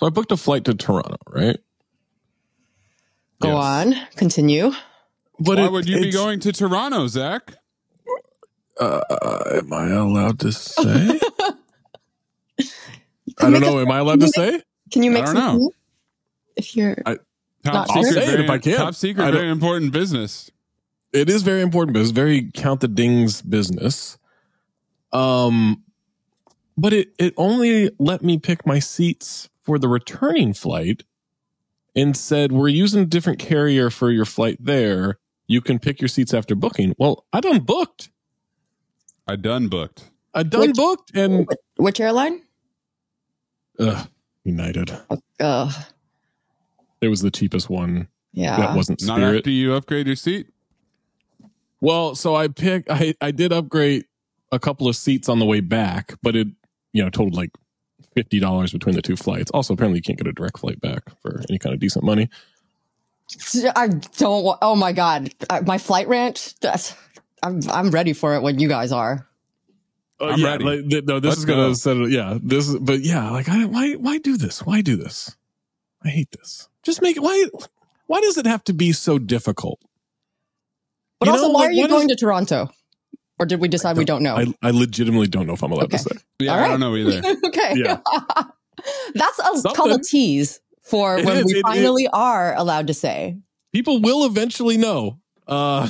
So I booked a flight to Toronto, right? Go Yes. on. Continue. But Why it- would you be going to Toronto, Zach? Uh, am I allowed to say? I don't know. a- Am I allowed to can you say? Can you I make don't some know. If you're Top Not secret, sure. I'll say it very, if I can. Top secret, don't- very important business. It is very important business, very count the dings business. Um, but it it only let me pick my seats for the returning flight, and said we're using a different carrier for your flight there. You can pick your seats after booking. Well, I done booked. I done booked. I done Which- booked, and which airline? uh, United. Ugh. It was the cheapest one. Yeah. that wasn't Not Spirit. after you upgrade your seat. Well, so I picked. I I did upgrade a couple of seats on the way back, but it you know totaled like fifty dollars between the two flights. Also, apparently you can't get a direct flight back for any kind of decent money. I don't. wa- Oh my god, Uh, my flight rant. That's. I'm. I'm ready for it when you guys are. Uh, I'm yeah, ready. like, th- no, this Let's is gonna go. settle. Yeah, this. But yeah, like, I why why do this? Why do this? I hate this. Just make it. Why why does it have to be so difficult? But You also, know, why like, are you going is- to Toronto? Or did we decide we don't know? I I legitimately don't know if I'm allowed to say. Yeah, All I don't know either. okay. Yeah. That's a, called a tease for It when is, we it- it- finally are allowed to say. People will eventually know. Uh,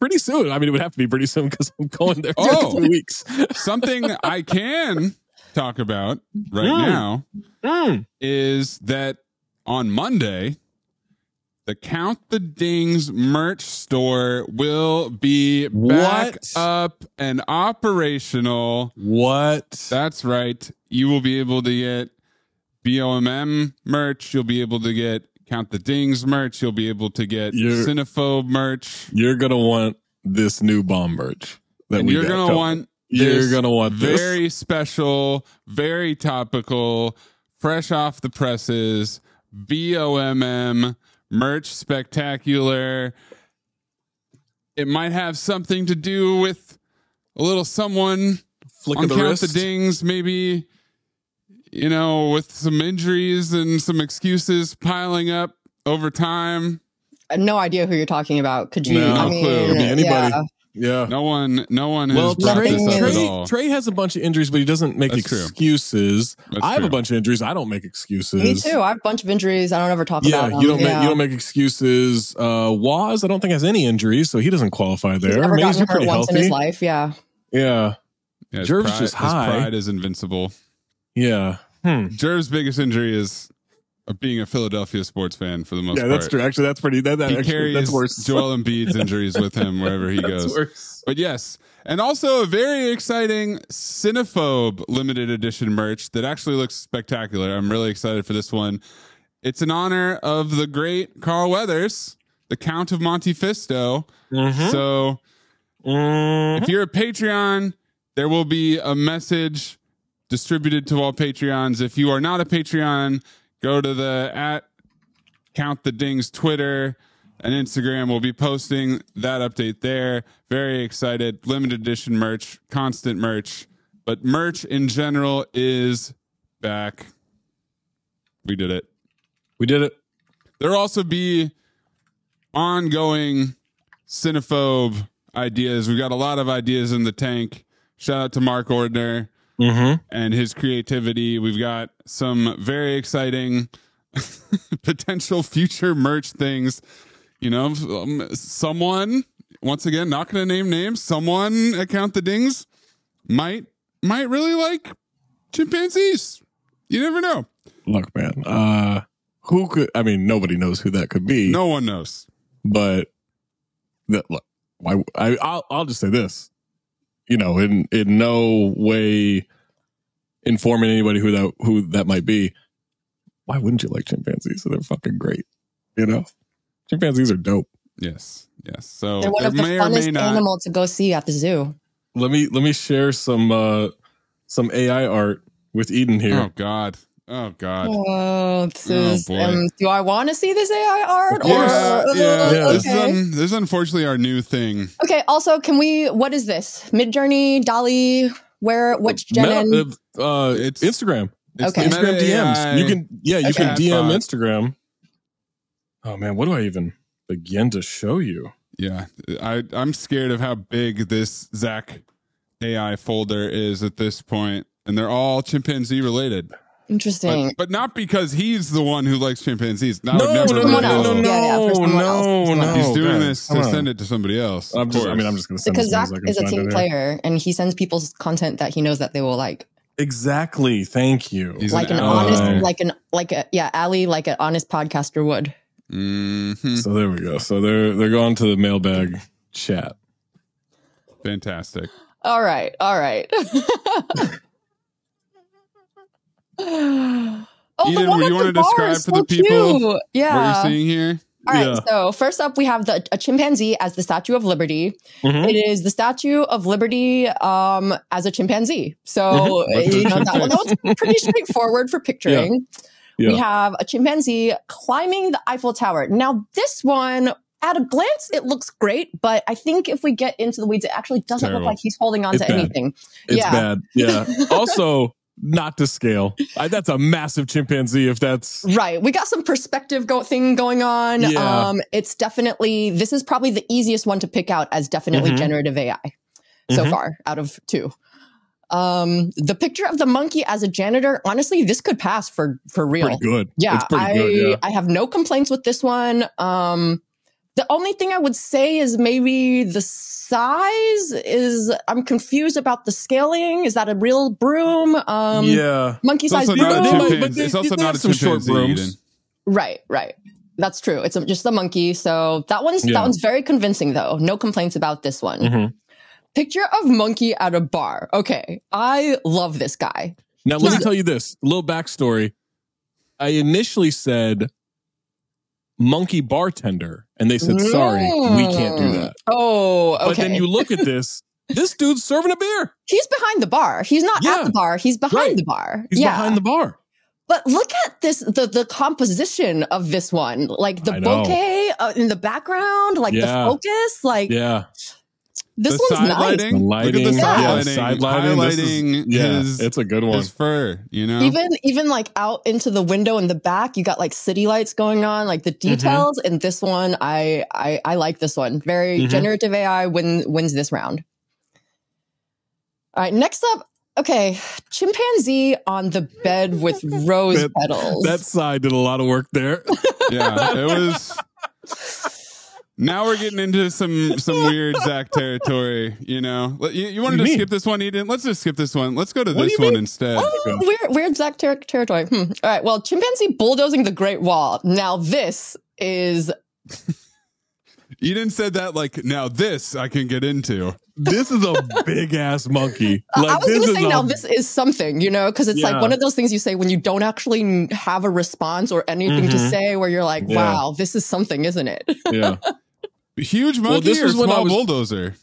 pretty soon. I mean, it would have to be pretty soon because I'm going there for Oh. two weeks. Something I can talk about right Mm. now Mm. is that on Monday, the Count the Dings merch store will be back What? up and operational. What? That's right. You will be able to get BOMM merch. You'll be able to get Count the Dings merch. You'll be able to get You're- Cinephobe merch. You're gonna want this new BOMM merch that And we you're going to want You're gonna want this. very special, very topical, fresh off the presses, BOMM merch spectacular. It might have something to do with a little someone flick on of the Count wrist. the Dings, maybe, you know, with some injuries and some excuses piling up over time. I have no idea who you're talking about. Could you? No I clue. Could be anybody. yeah. Yeah. No one, no one has Well, brought Trey, this up at Trey, all. Trey has a bunch of injuries, but he doesn't make That's excuses. That's I have true. a bunch of injuries. I don't make excuses. Me too. I have a bunch of injuries. I don't ever talk Yeah, about them. you don't yeah. make you don't make excuses. Uh Waz, I don't think has any injuries, so he doesn't qualify He's there. never Mayes, gotten hurt pretty once in his life. Yeah. Yeah, Yeah, his Jerv's pride- just his high. pride is invincible. yeah. Hmm. Jerv's biggest injury is of being a Philadelphia sports fan for the most Yeah, part. Yeah, that's true. Actually, that's pretty. That, that He actually, carries that's worse. Joel Embiid's injuries with him wherever he That's goes. worse. But yes, and also a very exciting Cinephobe limited edition merch that actually looks spectacular. I'm really excited for this one. It's in honor of the great Carl Weathers, the Count of Monte Fisto. Mhm. So Mhm. if you're a Patreon, there will be a message distributed to all Patreons. If you are not a Patreon, go to the at Count the Dings Twitter and Instagram. We'll be posting that update there. Very excited. Limited edition merch, constant merch, but merch in general is back. We did it. We did it. There'll also be ongoing cinephobe ideas. We've got a lot of ideas in the tank. Shout out to Mark Ordner Mm-hmm. and his creativity. We've got some very exciting potential future merch things. You know, um, someone once again, not going to name names. Someone at Count the Dings might might really like chimpanzees. You never know. Look, man. Uh, who could? I mean, nobody knows who that could be. No one knows. but that look, why? I, I'll I'll just say this. You know, in in no way informing anybody who that who that might be. Why wouldn't you like chimpanzees? So they're fucking great. You know, chimpanzees are dope. Yes, yes. So They're one of the may or funnest not. animal to go see at the zoo. Let me let me share some uh some AI art with Eden here. Oh God. Oh God. Oh, this Oh, is. boy. um, do I want to see this AI art? Yeah, or, yeah. Yeah. This, is un- this is unfortunately our new thing. okay. Also, can we? What is this? Mid Journey, DALL-E. Where? Which Meta- Gen? uh, uh, It's- Instagram. It's Okay. Instagram DMs. AI You can yeah, you can DM chatbot. Instagram. Oh man, what do I even begin to show you? Yeah, I I'm scared of how big this Zach AI folder is at this point, and they're all chimpanzee related. Interesting. But, but not because he's the one who likes chimpanzees. No, No, would never no, someone let else. go. no, Yeah, yeah, for someone else, for no, no. He's doing God, this to send it to somebody else. I'm just, I mean. I'm just going to send because Zach I is a team player and he sends people's content that he knows that they will like. Exactly. Thank you. He's like an an honest like an like a yeah, Ali like an honest podcaster would. Mhm. So there we go. So they're they're going to the mailbag chat. Fantastic. All right, all right. oh, Eden, one at you the wanna describe is for the so people cute. Yeah. What you're seeing here? All right. Yeah. So first up, we have the a chimpanzee as the Statue of Liberty. Mhm. It is the Statue of Liberty um, as a chimpanzee. So Mhm. you know that, one, that one's pretty straightforward for picturing. We Yeah. have a chimpanzee climbing the Eiffel Tower. Now this one. At a glance, it looks great, but I think if we get into the weeds, it actually doesn't Terrible. look like he's holding on It's to bad. anything. It's yeah. bad. Yeah. also, not to scale. I, that's a massive chimpanzee. If that's Right. We got some perspective go- thing going on. Yeah. Um, it's definitely, this is probably the easiest one to pick out as definitely Mhm. generative AI so Mhm. far out of two. Um, the picture of the monkey as a janitor, honestly, this could pass for, for real. pretty good. Yeah. It's pretty I, good. Yeah. I have no complaints with this one. Um, the only thing I would say is maybe the size is, I'm confused about the scaling. Is that a real broom? Um, yeah. monkey size also not a broom? but they- it's also not a some short brooms. Right, right. That's true. It's a, just a monkey. So that one's Yeah. that one's very convincing though. No complaints about this one. Mhm. Picture of monkey at a bar. Okay, I love this guy. Now let me tell you this a little backstory. I initially said monkey bartender, and they said, "Sorry, we can't do that." Oh, okay. But then you look at this. This dude's serving a beer. He's behind the bar. He's not Yeah. at the bar. He's behind Right. the bar. He's yeah. behind the bar. But look at this the the composition of this one. Like the bouquet uh, in the background, like Yeah. the focus, like Yeah, this the one's side nice. lighting. the Look at the Yeah. side Yeah, lighting. side lighting. This is- yeah, his, it's a good one. his fur. You know. even even like out into the window in the back you got like city lights going on like the Mm-hmm. details in this one i i i like this one very Mhm. generative ai win, wins this round all right next up okay chimpanzee on the bed with rose That- petals That side did a lot of work there. yeah, it was. Now we're getting into some some weird Zach territory. You know, you, you wanted What to do you skip this one, Eden? Let's just skip this one. Let's go to What this one mean? instead. Oh, weird, weird Zach ter- territory. Hmm. All right. Well, chimpanzee bulldozing the Great Wall. Now, this is Eden said that like now this I can get into. this is a big ass monkey. Uh, I was going to is say a- now this is something, you know, because it's like one of those things you say when you don't actually have a response or anything to Mhm. say, where you're like, Yeah. "Wow, this is something, isn't it?" yeah. Huge monkey this or was small was- bulldozer?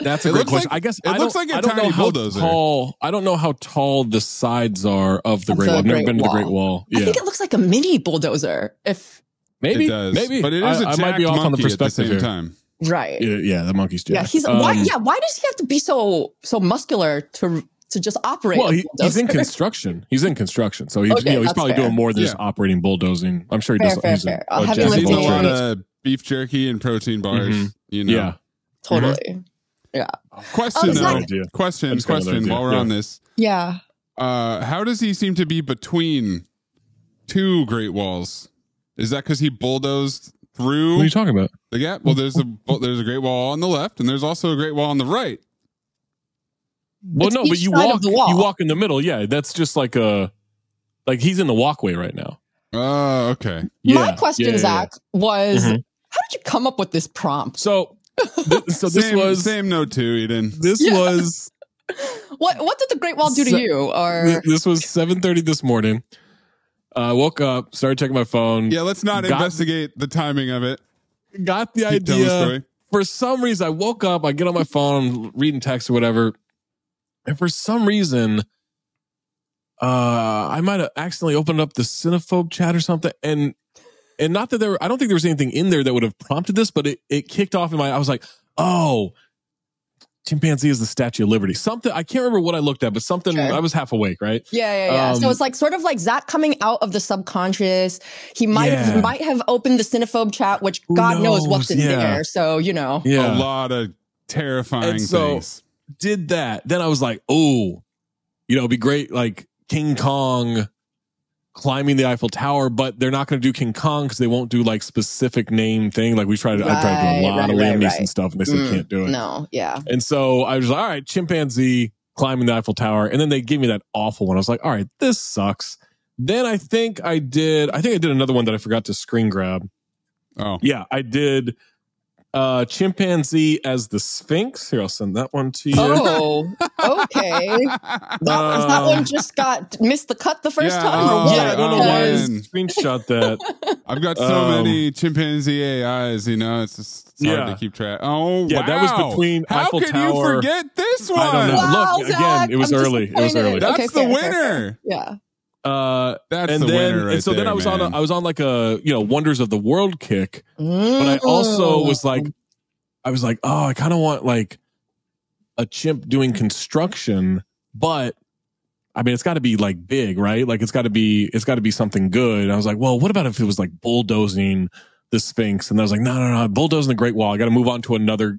That's a It great question. like- I guess it I looks like a I don't tiny bulldozer. Tall, I don't know how tall the sides are of the Of Great the Wall. I've never Great been to the Great Wall. Wall. I think it looks like a mini bulldozer. If maybe, it does, maybe, but it is a I, I jacked might be off on the monkey at the perspective same here. time. right, Yeah, yeah, the monkey's yeah, jacked. he's why? Um, Yeah, why does he have to be so so muscular to to just operate? Well, he, he's in construction. He's in construction, so he's Okay, you know he's probably fair. doing more than just operating bulldozing. I'm sure he Fair, does. fair, he's fair. A, a He's a lot of beef jerky and protein bars. Mhm. You know. Yeah. totally. Question Oh, though. Zach- idea. Question. just got another Question. idea. While we're Yeah. on this, Yeah. uh, how does he seem to be between two Great Walls? Is that because he bulldozed through? What are you talking about? the gap? Well, there's a there's a Great Wall on the left, and there's also a Great Wall on the right. Well, It's no, but you walk. the wall. You walk in the middle. Yeah, that's just like a like he's in the walkway right now. Oh, okay. My question, yeah, yeah, yeah. Zach, was Mhm. how did you come up with this prompt? So, th- so this same, was same note too, Eden. this Yeah. was What what did the Great Wall do to So- you? Or th- this was seven thirty this morning. I woke up, started checking my phone. Yeah, let's not Got- investigate the timing of it. got the Keep telling the idea. story. For some reason, I woke up. I get on my phone, reading text or whatever, and for some reason, uh, I might have accidentally opened up the Cinephobe chat or something, and and not that there, were, I don't think there was anything in there that would have prompted this, but it it kicked off in my. I was like, oh, chimpanzee is the Statue of Liberty. Something I can't remember what I looked at, but something Sure. I was half awake, right? Yeah, yeah, yeah. so Um, it's like sort of like Zach coming out of the subconscious. He might Yeah. he might have opened the cinephobe chat, which God knows, knows? what's in Yeah. there. So you know, Yeah. A lot of terrifying And so- things. Did that. Then I was like, oh, you know, it'd be great, like King Kong climbing the Eiffel Tower, but they're not going to do King Kong because they won't do like specific name thing. Like we tried to, I tried to do a lot right, of Liam right, Neeson right. stuff, and they said Mm, can't do it. no, yeah, And so I was like, all right, chimpanzee climbing the Eiffel Tower. And then they give me that awful one. I was like, all right, this sucks. Then I think I did, I think I did another one that I forgot to screen grab. Oh, Yeah, I did uh chimpanzee as the Sphinx. Here, I'll send that one to you. Oh, okay. That, was, that one just got missed the cut the first Yeah, time, or oh, what? yeah, I don't know why I didn't screenshot that. I've got so Um, many chimpanzee AIs, you know, it's just it's hard Yeah. to keep track. Oh, Yeah, that was between How Eiffel could you forget this one? I don't know. Wow, Look, again, it was I'm early. It was early. That's Okay, the fair, fair, winner. fair. Yeah. Uh That's and the then winner right and so then there, I was on a, man. I was on like a you know wonders of the world kick but I Mm. also was like, I was like, oh, I kind of want like a chimp doing construction, but I mean, it's got to be like big, right? Like it's got to be, it's got to be something good. And I was like, well, what about if it was like bulldozing the Sphinx? And I was like, no, no, no, bulldozing the Great Wall. I got to move on to another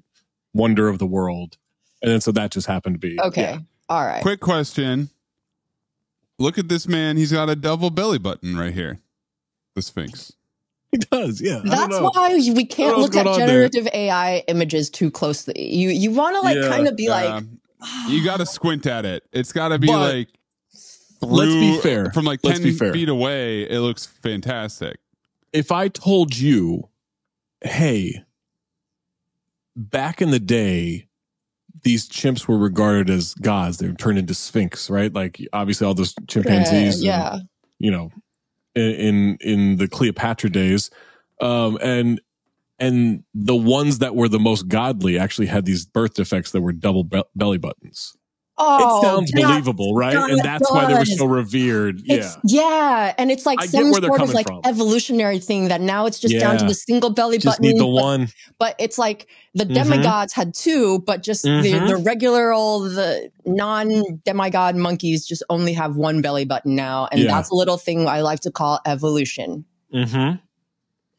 wonder of the world. And then so that just happened to be okay. yeah. All right. Quick question. Look at this man. He's got a double belly button right here. The Sphinx. He does, yeah. That's why we can't look at going on there. generative AI images too closely. You you want to like Yeah, kind of be like, you got to squint at it. It's got to be But like. let's be fair. From like Let's 10 fair. feet away, it looks fantastic. if I told you, hey, back in the day, these chimps were regarded as gods. They were turned into sphinx, right? Like obviously all those chimpanzees, and, yeah, you know, in, in in the Cleopatra days, um, and and the ones that were the most godly actually had these birth defects that were double be- belly buttons. Oh, it sounds believable, right? God, and that's why they were so revered. Yeah. It's, yeah, and it's like I some sort of like from. evolutionary thing that now it's just down to the single belly Just button. need the but, one. but it's like the demigods had two, but just the, Mhm. the regular old the non demigod monkeys just only have one belly button now, and Yeah. that's a little thing I like to call evolution. Mm-hmm.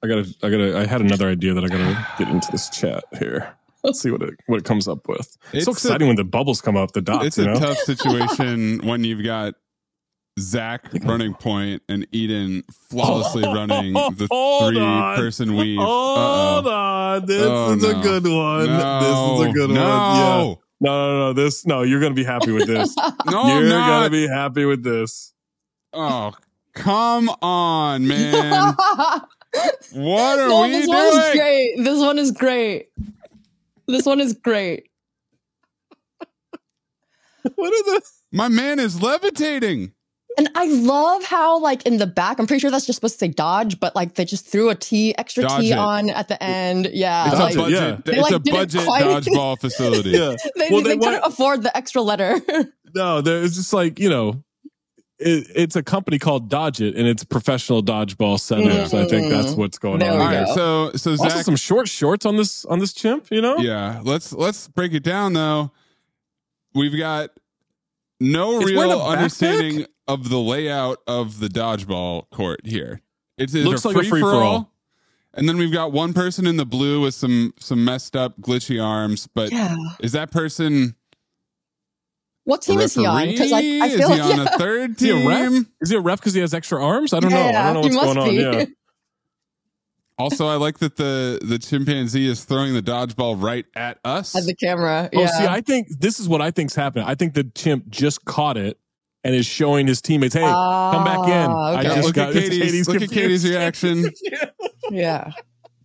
I gotta, I gotta, I had another idea that I gotta get into this chat here. Let's see what it what it comes up with. It's, so It's exciting when the bubbles come up, the dots. it's a know? tough situation when you've got Zach running point and Eden flawlessly running the three on. person weave. Hold Uh-oh. on, this Oh, is no. a good one. No, This is a good no. one. Yeah. No, no, no. This no. You're gonna be happy with this. No, you're not. gonna be happy with this. Oh, come on, man. What are no, we this one is great. This one is great. This one is great. What are the? My man is levitating. And I love how, like, in the back, I'm pretty sure that's just supposed to say dodge, but like they just threw a T, extra Dodge T it. on at the end. Yeah. It's Dodge a it, like, yeah. budget. They, It's like, a didn't budget quite- dodgeball facility. Yeah. they, Well, they, they couldn't want- afford the extra letter. No, there- it's just like you know, it, it's a company called Dodge It, and it's professional dodgeball setup. So I think that's mm. what's going There on. we All here. so so Also, Zach, some short shorts on this on this chimp. You know, yeah. Let's let's break it down though. We've got no It's real a backpack? understanding of the layout of the dodgeball court here. It's, it's Looks a like a free for free-for-all. all. And then we've got one person in the blue with some some messed up glitchy arms, but yeah. is that person What team is he on? Because I, I referee? feel is he like on a third Is he a ref? team? Is he a ref because he has extra arms? I don't know. I don't know what's must going on. Yeah. Also, I like that the the chimpanzee is throwing the dodgeball right at us. at the camera. Oh, Yeah. see, I think this is what I think's happening. I think the chimp just caught it and is showing his teammates, "Hey, come back in." Ah, I just look got at Katie's, look at. Katie's reaction. yeah.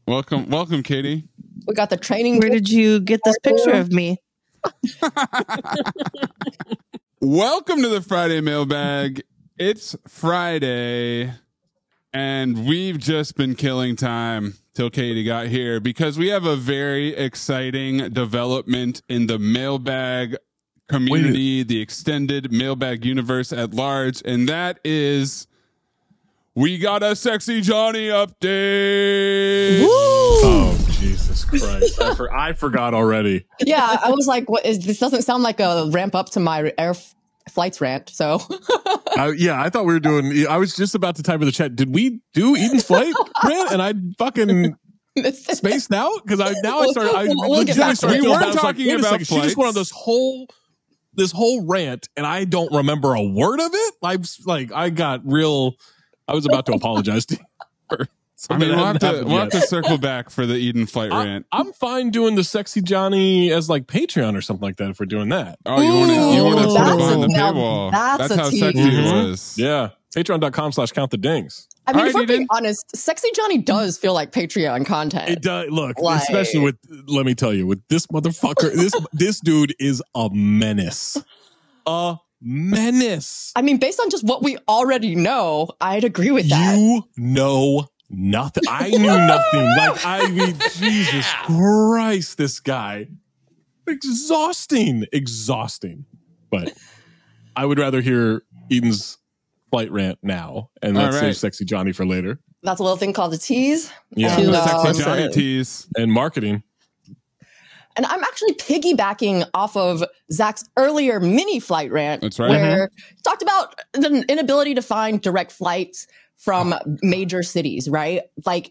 welcome, welcome, Katie. We got the training. Where did you get this picture of me? Welcome to the Friday mailbag. It's Friday, and we've just been killing time till Katie got here because we have a very exciting development in the mailbag community, the extended mailbag universe at large, and that is we got a sexy Johnny update. Jesus Christ. I, for, I forgot already. yeah, I was like, what is this doesn't sound like a ramp up to my air f- flights rant. So I, yeah, I thought we were doing. I was just about to type in the chat. Did we do Eden's flight, Grant? And I fucking spaced out because I now I started. I We'll- we'll get legitimately to started We weren't bad. I was like, talking wait a about She just went on this whole this whole rant, and I don't remember a word of it. I was like, I got real. I was about to apologize to you. for I mean, that we'll have, to, we'll have to circle back for the Eden flight I, rant. I'm fine doing the sexy Johnny as like Patreon or something like that if we're doing that. Oh, you want to you want to put it that's behind a- the paywall? that's That's how tease. sexy it mm-hmm. was. Yeah. Patreon.com slash count the dings. I mean, All if right, we're being honest, Sexy Johnny does feel like Patreon content. It does look, Like- especially with let me tell you, with this motherfucker, this this dude is a menace. A menace. I mean, based on just what we already know, I'd agree with that. You know nothing. I knew nothing. Like I mean, Jesus Christ, this guy. Exhausting. Exhausting. But I would rather hear Eden's flight rant now and let's right. save sexy Johnny for later. That's a little thing called a tease. Yeah. And, Too um, Sexy Johnny tease. And marketing. And I'm actually piggybacking off of Zach's earlier mini flight rant, That's right. where he talked about the inability to find direct flights from major cities, right? Like,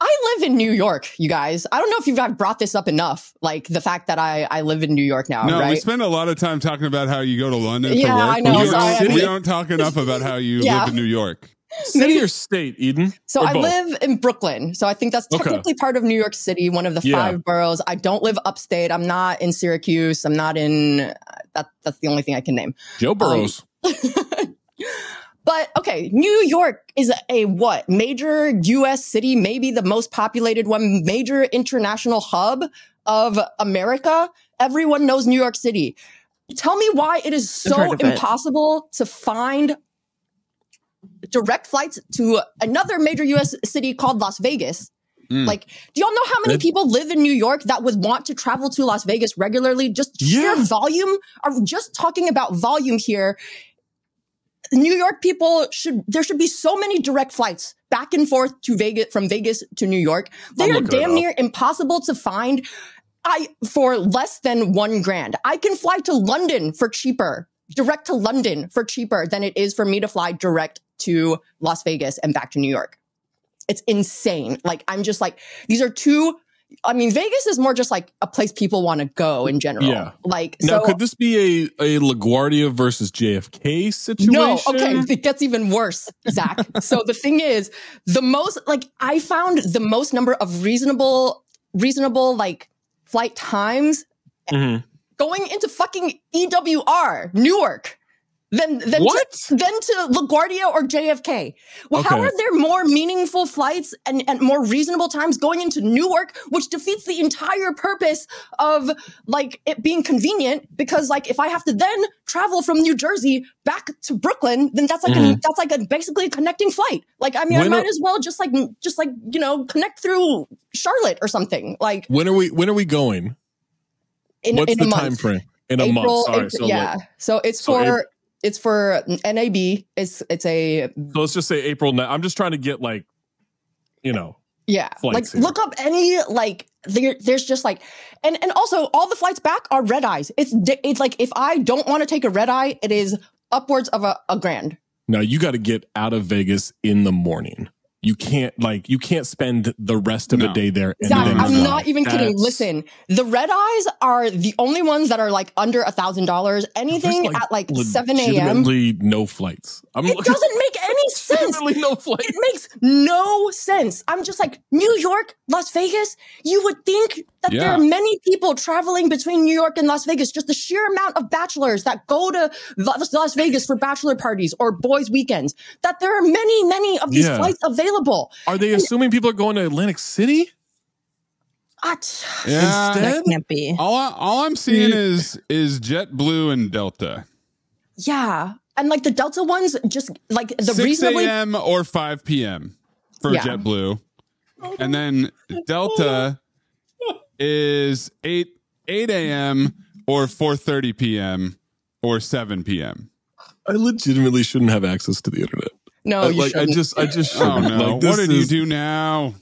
I live in New York, you guys. I don't know if you've I've brought this up enough, like the fact that I, I live in New York now, No, we spend a lot of time talking about how you go to London Yeah, for work. I know, We, sorry, don't, I we don't talk enough about how you Yeah. live in New York. City or state, Eden? So I both? live in Brooklyn. So I think that's Okay. technically part of New York City, one of the Yeah. five boroughs. I don't live upstate. I'm not in Syracuse. I'm not in uh, that that's the only thing I can name. Joe Burrows. But okay, New York is a what? Major US city, maybe the most populated one, major international hub of America. Everyone knows New York City. Tell me why it is so of it. impossible to find direct flights to another major US city called Las Vegas. Mm. Like, do y'all know how many That- people live in New York that would want to travel to Las Vegas regularly? Just sheer Yeah. volume. Are just talking about volume here. New York people should there should be so many direct flights back and forth to Vegas from Vegas to New York. They are damn near impossible to find. I for less than one grand. I can fly to London for cheaper, direct to London for cheaper than it is for me to fly direct to Las Vegas and back to New York. It's insane. Like I'm just like these are two. I mean, Vegas is more just like a place people want to go in general. Yeah. Like Now, so. could this be a, a LaGuardia versus JFK situation? No, okay, it gets even worse, Zach. so the thing is, the most like I found the most number of reasonable, reasonable like flight times Mhm. going into fucking EWR, Newark. Than than What? to, than to LaGuardia or JFK. Well, how are there more meaningful flights and, and more reasonable times going into Newark, which defeats the entire purpose of like it being convenient? Because like if I have to then travel from New Jersey back to Brooklyn, then that's like a, mm-hmm. that's like a basically a connecting flight. Like I mean, When I might are- as well just like just like you know connect through Charlotte or something. Like When are we? When are we going? in, What's in the a month. time frame? In a April, month. Sorry. April- so, yeah. like- so it's so for April- it's for NAB. It's it's a so let's just say April. I'm just trying to get like, you know, yeah. Like here. look up any like there, there's just like and and also all the flights back are red eyes. It's it's like if I don't want to take a red eye, it is upwards of a, a grand. now you got to get out of Vegas in the morning. You can't like you can't spend the rest of the day there. And Zach, then I'm fly. not even kidding. That's- Listen, the red eyes are the only ones that are like under a thousand dollars. Anything There's, at like seven a.m. legitimately no flights. I'm It doesn't make any sense. legitimately no flights. It makes no sense. I'm just like, New York, Las Vegas, you would think that there are many people traveling between New York and Las Vegas, just the sheer amount of bachelors that go to Las Las Vegas for bachelor parties or boys' weekends, that there are many, many of these Yeah. flights available. Are they assuming people are going to Atlantic City? T- Yeah. Instead- That can't be. All, I, all I'm seeing mm. is is JetBlue and Delta. yeah. And like the Delta ones, just like the 6 reasonably. a.m. or 5 p.m. for Yeah. JetBlue. And then Delta is 8 8 a.m. or 4:30 p.m. or 7 p.m. I legitimately shouldn't have access to the internet. No, I- you like I shouldn't. just I just Oh shouldn't. no. Like, this what did you do now?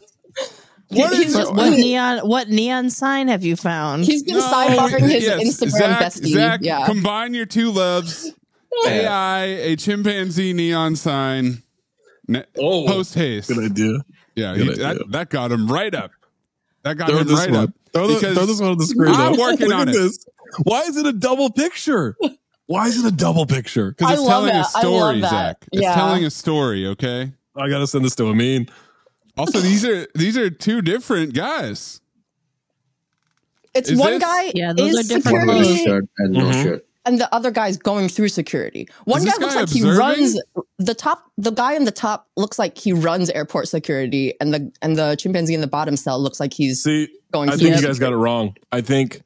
What he's is- just What, what neon? What neon sign have you found? He's been No, sidebarring his yes, Instagram Zach, bestie. Zach, yeah. combine your two loves. AI, a chimpanzee neon sign. Ne- Oh, Post haste. good idea. Yeah, Good he, idea. that, that got him right up. That got Throw him right one. up. Throw, the, throw this one on the screen. I'm though. working on at it. This. Why is it a double picture? Why is it a double picture? Because it's telling a that. I love story, that. Zach. It's Yeah. telling a story, okay? I gotta send this to Amin. Also, these are these are two different guys. It's Is one this- guy Yeah, those is are different One security, shirt and no shirt. And the other guy's going through security. One Is guy looks guy like he runs the top. The guy in the top looks like he runs airport security, and the and the chimpanzee in the bottom cell looks like he's See, going I through. think you guys got it wrong. I think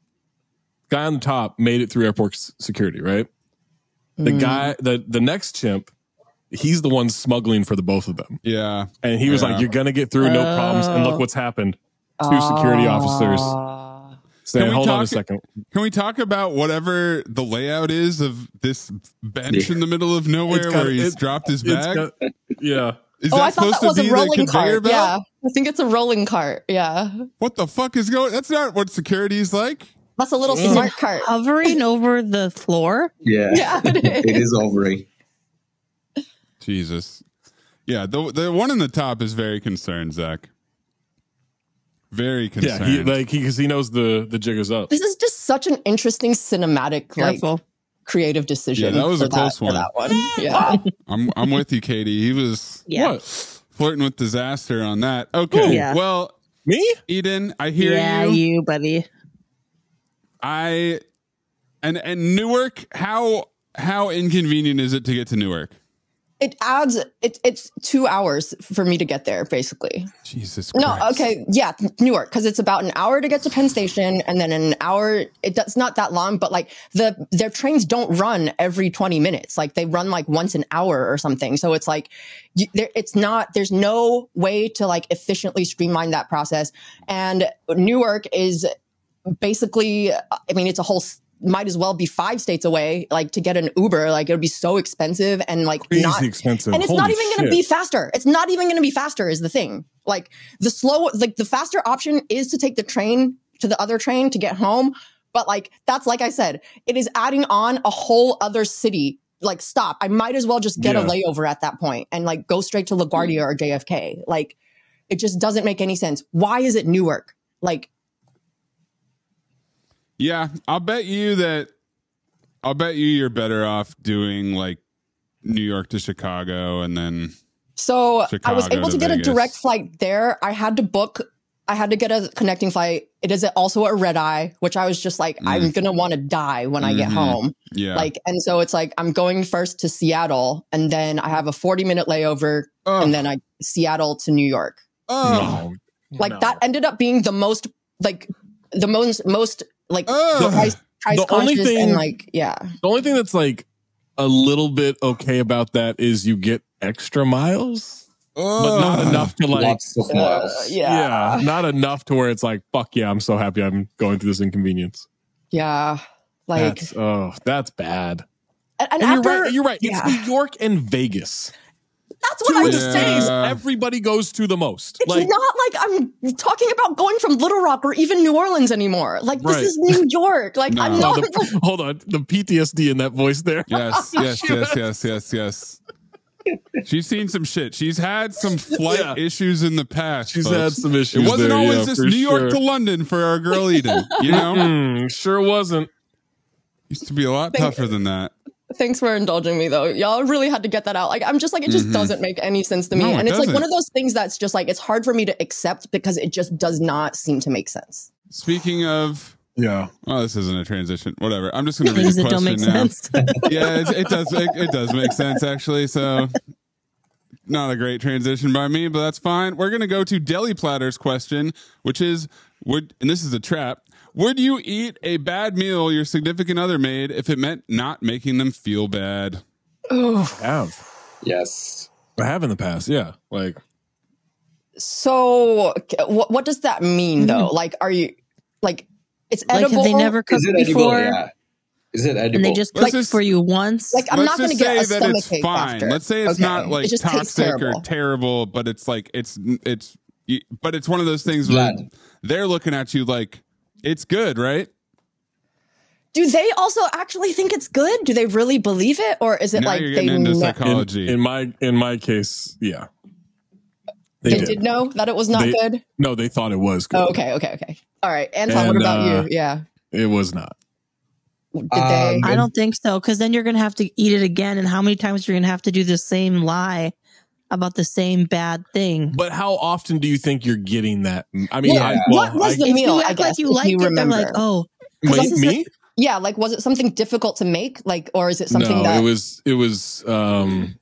guy on the top made it through airport security, right? The Mm. guy, the the next chimp, he's the one smuggling for the both of them, Yeah. and he was Yeah. like, "You're gonna get through, no problems." And look Oh. what's happened. Two security officers Saying, we "Hold on a second. Can we talk about whatever the layout is of this bench Yeah. in the middle of nowhere It's got- where he's it- dropped his bag? got- yeah, is Oh, that I thought that was to a be the rolling cart. belt? Yeah, I think it's a rolling cart. Yeah, What the fuck is going? That's not what security is like. that's a little Is smart cart. hovering over the floor. Yeah, Yeah, it is. it is overing. Jesus. Yeah, the the one in the top is very concerned, Zach. Very yeah." concerned. He like he because he knows the the jig is up. This is just such an interesting cinematic, like creative decision. Yeah, that was a close for one. that one. Yeah. I'm I'm with you, Katie. He was Yeah. What flirting with disaster on that. Okay. Yeah. Well, me? Eden, I hear yeah, you. you, buddy. I and and Newark, how how inconvenient is it to get to Newark? It adds it, it's two hours for me to get there basically. Jesus Christ. no okay yeah newark because it's about an hour to get to penn station and then an hour it does not that long but like the their trains don't run every 20 minutes. Like they run like once an hour or something. So it's like you, there, it's not there's no way to like efficiently streamline that process. And newark is basically i mean it's a whole might as well be five states away like to get an uber like it would be so expensive and like Crazy not expensive. and it's Holy not even going to be faster. It's not even going to be faster is the thing. Like the slow, like the faster option is to take the train to the other train to get home. But like, that's like I said, it is adding on a whole other city. Like stop. I might as well just get a layover at that point and like go straight to LaGuardia or JFK. Like it just doesn't make any sense. Why is it Newark? Like Yeah, I'll bet you that I'll bet you you're better off doing like New York to Chicago and then So I was able to, to get a direct flight there. I had to book. I had to get a connecting flight. It is also a red eye, which I was just like, I'm gonna want to die when I get Mhm. home. yeah. Like, and so it's like I'm going first to Seattle, and then I have a 40 minute layover, Ugh. and then I Seattle to New York. oh, No, Like no. that ended up being the most like the most most like Ugh. price price The only thing- and like yeah. The only thing that's like a little bit okay about that is you get extra miles, but not enough to like. Lots of miles. Uh, yeah. Yeah, not enough to where it's like, fuck yeah, I'm so happy I'm going through this inconvenience. Yeah. Like that's, oh, that's bad. and, and And after you're right. You're right. yeah. It's New York and Vegas. That's what I'm of Yeah. saying. everybody goes to the most. It's like, not like I'm talking about going from Little Rock or even New Orleans anymore. Like Right. this is New York. Like No. I'm not. the, hold on, the PTSD in that voice there. Yes, yes, yes, yes, yes, yes. She's seen some shit. She's had some flight Yeah. issues in the past. She's folks. had some issues. It wasn't there, always yeah, just for New York to London for our girl Eden. You know, Mm, sure wasn't. used to be a lot Thank- tougher than that. Thanks for indulging me though. Y'all really had to get that out. Like I'm just like it just Mhm. doesn't make any sense to me. No, it and it's like one of those things that's just like it's hard for me to accept because it just does not seem to make sense. Speaking of, Yeah. oh, this isn't a transition. Whatever. I'm just going to read Things the don't question make now. sense. yeah, it, it does. It, it does make sense actually. So, not a great transition by me, but that's fine. We're gonna go to Deli Platter's question, which is: Would and this is a trap? Would you eat a bad meal your significant other made if it meant not making them feel bad? Oh. I have. Yes. I have in the past. Yeah. Like, So what what does that mean mm-hmm. though? Like are you like it's like edible? have they never cooked it edible? before? Yeah. Is it edible? And they just Let's cooked just- for you once. Like I'm Let's not going to get a say that stomach it's ache fine. after. Let's say it's Okay. not like It just tastes toxic or terrible. terrible, but it's like it's it's but it's one of those things where they're looking at you like it's good, right? Do they also actually think it's good? Do they really believe it, or is it now like you're they getting into kn- psychology. In, in my in my case, yeah, they did. know that it was not They- good? No, they thought it was good. Oh, okay, okay, okay. All right, Anton. what about uh, you? Yeah, It was not. did they? Um, I don't think so, because then you're gonna have to eat it again, and how many times you're gonna have to do the same lie about the same bad thing? But how often do you think you're getting that? I mean, Yeah. I, well, What was I- the if meal? you I guess like you if like you it, they're remember. like, oh, me, this is me? yeah, like was it something difficult to make? Like, or is it something no, that it was it was um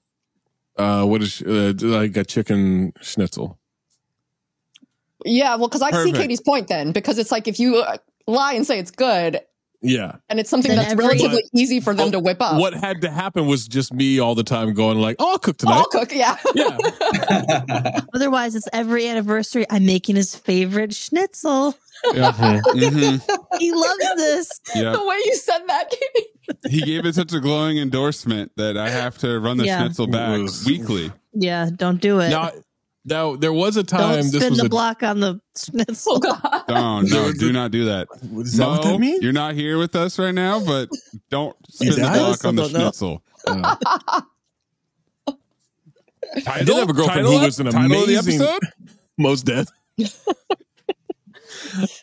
uh what is uh, like a chicken schnitzel. Yeah, well, because I see Katie's point then, because it's like if you uh, lie and say it's good, Yeah. and it's something Then that's every- relatively easy for them Oh, to whip up. What had to happen was just me all the time going like, "Oh, I'll cook Oh, tonight." I'll cook, yeah. Yeah. otherwise it's every anniversary. I'm making his favorite schnitzel. yeah. hmm He loves this. Yeah, the way you said that, Katie. he gave it such a glowing endorsement that I have to run the Yeah. schnitzel back It weekly. Yeah, don't do it. Now, now there was a time. don't time. This spin was the a. block on the schnitzel. Oh God. Oh no, do not do that. Is that what that means? You're not here with us right now, but don't spin the block on the I still don't know. schnitzel. Uh, Title, I did have a girlfriend title who was an title of the amazing- most dead.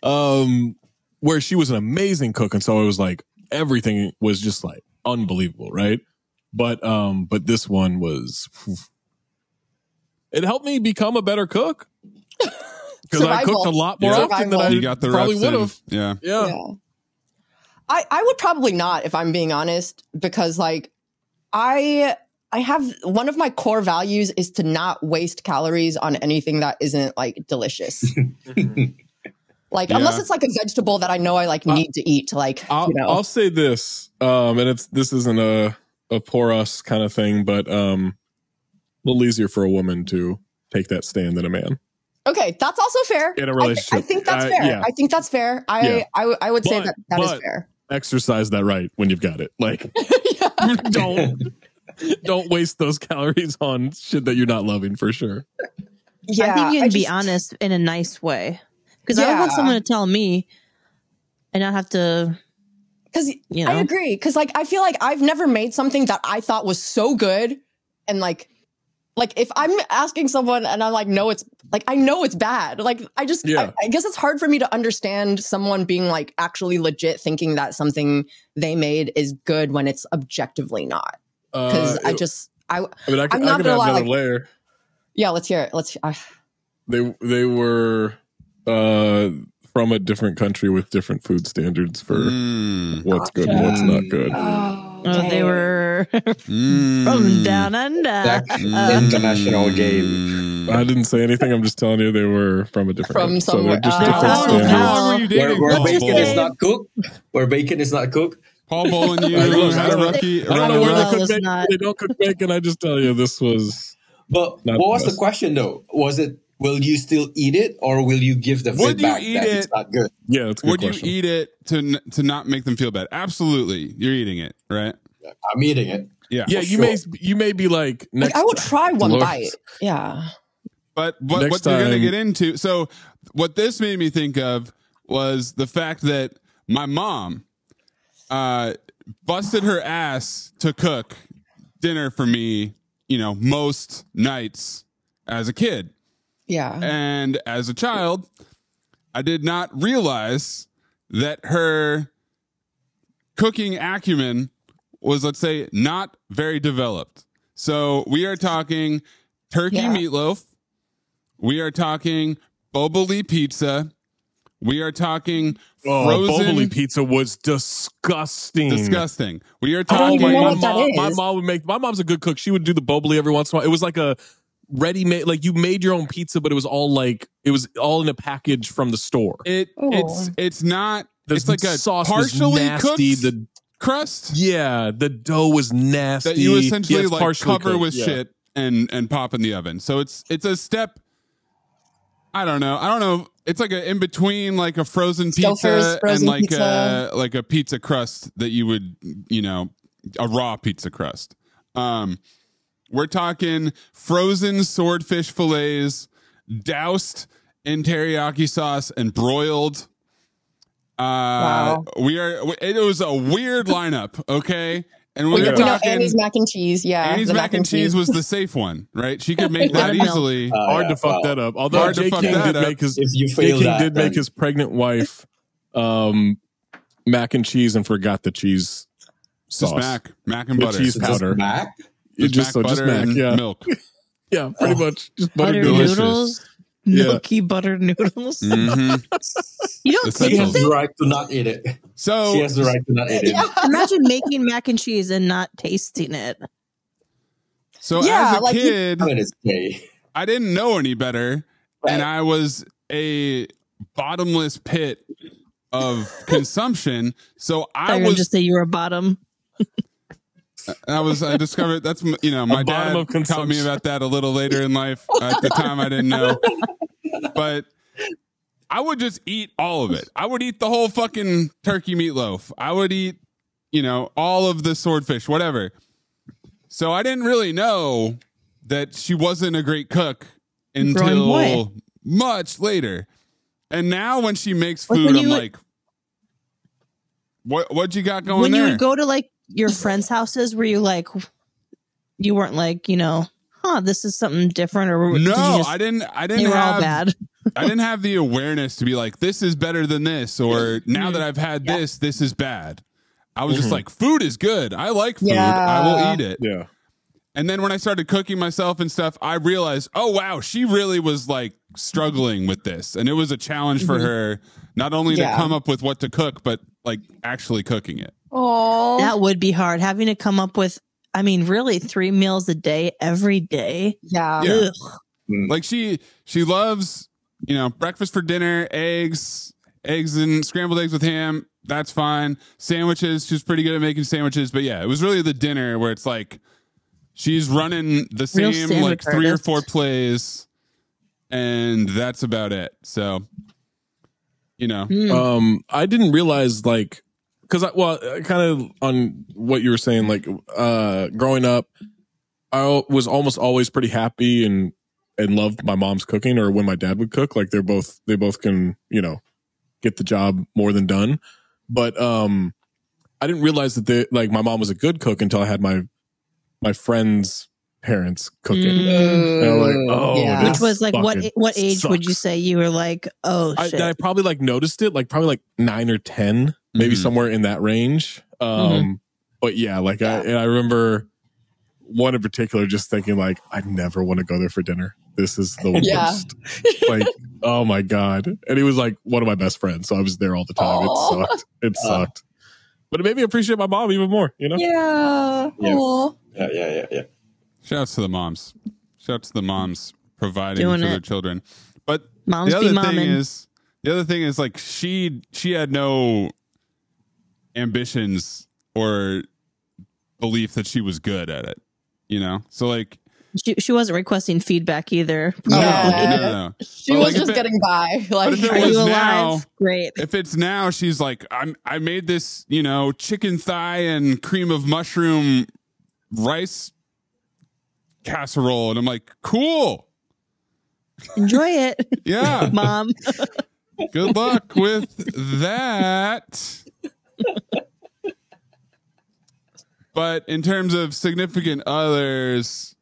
um, where she was an amazing cook, and so it was like everything was just like unbelievable, right? But um, but this one was. It helped me become a better cook because I cooked a lot more Yeah. often than I You got the probably would have. Yeah. Yeah. Yeah. I, I would probably not if I'm being honest, because like I I have one of my core values is to not waste calories on anything that isn't like delicious. like unless it's like a vegetable that I know I like need to eat to like I'll, you know I'll say this, um, and it's this isn't a a poor us kind of thing, but um, a little easier for a woman to take that stand than a man. Okay, that's also fair. In a I thi- I, relationship. think that's Uh, fair. yeah. I think that's fair. I Yeah. I, w- I would say that that is fair. Exercise that right when you've got it. Like, Yeah. don't don't waste those calories on shit that you're not loving for sure. Yeah, I think you can be honest in a nice way. Because I would want someone to tell me and not have to, Because you I agree. Because like I feel like I've never made something that I thought was so good, and like, like if I'm asking someone and I'm like, no, it's like I know it's bad. Like I just, Yeah. I, I guess it's hard for me to understand someone being like actually legit thinking that something they made is good when it's objectively not. Because Uh, I just, I I mean, I could, I'm I not could gonna have lie, another like- layer. yeah. Let's hear it. Let's. Uh, They they were uh, from a different country with different food standards for Mm, what's good and what's not good. oh, Oh, they were mm, from down under. That's mm, international game. I didn't say anything. I'm just telling you they were from a different From country. somewhere- So just oh. different How- standards. how- How you Where, dating where Paul bacon is not cooked. Where bacon is not cooked. Paul Bull and you I don't know. had a rookie. I don't know where well they cook bacon. not- They don't cook bacon. I just tell you this was. But Not what was the the question though? Was it will you still eat it or will you give the Would you feedback eat that it? it's not good? Yeah, that's a good Would question. you eat it to to not make them feel bad? Absolutely, you're eating it, right? I'm eating it. Yeah. yeah, you sure. may you may be like next. Like I would try one Lord. bite. Yeah. But what, Next what they're going to get into. So, what this made me think of was the fact that my mom uh, busted her ass to cook dinner for me, you know, most nights as a kid. Yeah. And as a child, I did not realize that her cooking acumen was, let's say, not very developed. So we are talking turkey Yeah. meatloaf. We are talking Boboli pizza. We are talking Oh, frozen. Boboli pizza was disgusting. disgusting. We are I don't Oh talking. even my, know my what that mom, my mom would make. My mom's a good cook. She would do the Boboli every once in a while. It was like a ready made, like you made your own pizza, but it was all like it was all in a package from the store. It Oh. it's it's not. The it's like a sauce partially nasty. cooked The crust. yeah, the dough was nasty. that you essentially Yeah, it's like cover cooked, with yeah. shit and and pop in the oven. So it's it's a step. I don't know. I don't know. It's like a in between like a frozen Stouffer's pizza and frozen like pizza. a like a pizza crust that you would you know a raw pizza crust. Um, we're talking frozen swordfish fillets doused in teriyaki sauce and broiled. Uh, Wow. we are. It was a weird lineup. Okay, and we We, were we know talking. Annie's mac and cheese. Yeah, Annie's the mac and cheese was the safe one, right? She could make that easily. Uh, Hard yeah, to fuck well, that up. Although Hard to J fuck King that did up. make his If you J King that, did make then- his pregnant wife um mac and cheese and forgot the cheese Just sauce. mac, mac and The butter. cheese So just powder. Mac? It just mac, so just mac, and yeah, milk. yeah, pretty Oh. much just butter Butter delicious. noodles, Yeah. milky butter noodles. Mhm. You don't Essential. She has the right to not eat it. So She has the right to not eat it. Yeah. Imagine making mac and cheese and not tasting it. So Yeah, as a like kid, I mean, it's gay. I didn't know any better, and I was a bottomless pit of consumption. So I I was was, just say you were a bottom. I was, I discovered that's you know my dad of taught me about that a little later in life. At the time, I didn't know, but I would just eat all of it. I would eat the whole fucking turkey meatloaf. I would eat, you know, all of the swordfish, whatever. So I didn't really know that she wasn't a great cook until much later. And now when she makes Like food, when I'm would- like, what what you got going when there? you would go to like your friends' houses, were you like, you weren't like, you know, huh, this is something different, or did no, just, I didn't. I didn't were all bad. I didn't have the awareness to be like, this is better than this, or now that I've had Yeah. this, this is bad. I was just Mhm. like, food is good. I like food. I will eat it. Yeah, And then when I started cooking myself and stuff, I realized, oh wow, she really was like struggling with this, and it was a challenge for Mhm. her not only Yeah. to come up with what to cook, but like actually cooking it. Oh, That would be hard having to come up with. I mean, really, three meals a day every day. yeah. Yeah. Mm. Like she she loves, you know, breakfast for dinner, eggs, eggs and scrambled eggs with ham. That's fine. Sandwiches, she's pretty good at making sandwiches, but yeah, it was really the dinner where it's like she's running the same sandwich like three or four plays and that's about it. So you know, Mm. um i didn't realize like because i well kind of on what you were saying like uh growing up i was almost always pretty happy and and loved my mom's cooking or when my dad would cook. Like they're both they both can you know get the job more than done. But um i didn't realize that they like my mom was a good cook until i had my my friends parents cooking Mm. And I'm like, oh, yeah. Which was like what what age would you say you were like, oh I, shit? I probably like noticed it, like probably like nine or ten, maybe Mhm. somewhere in that range. Um, Mm-hmm. but yeah, like I and I remember one in particular just thinking like I never want to go there for dinner. This is the worst. like, oh my god! And he was like one of my best friends, so I was there all the time. Aw. It sucked. It Aw. sucked. But it made me appreciate my mom even more. You know? Yeah. Yeah. Aw. Yeah, yeah, yeah, yeah. Shouts to the moms. Shouts to the moms providing Doing for it. their children. But Moms the be other thing momming. is the other thing is like she she had no ambitions or belief that she was good at it you know so like she she wasn't requesting feedback either. no Yeah. no no, no. She But, was like, just it- getting by. Like, if it Are was you alive? now- Great. if it's now she's like i'm i made this you know chicken thigh and cream of mushroom rice casserole. And i'm like cool. Enjoy it, yeah. Mom. good luck with that. But in terms of significant others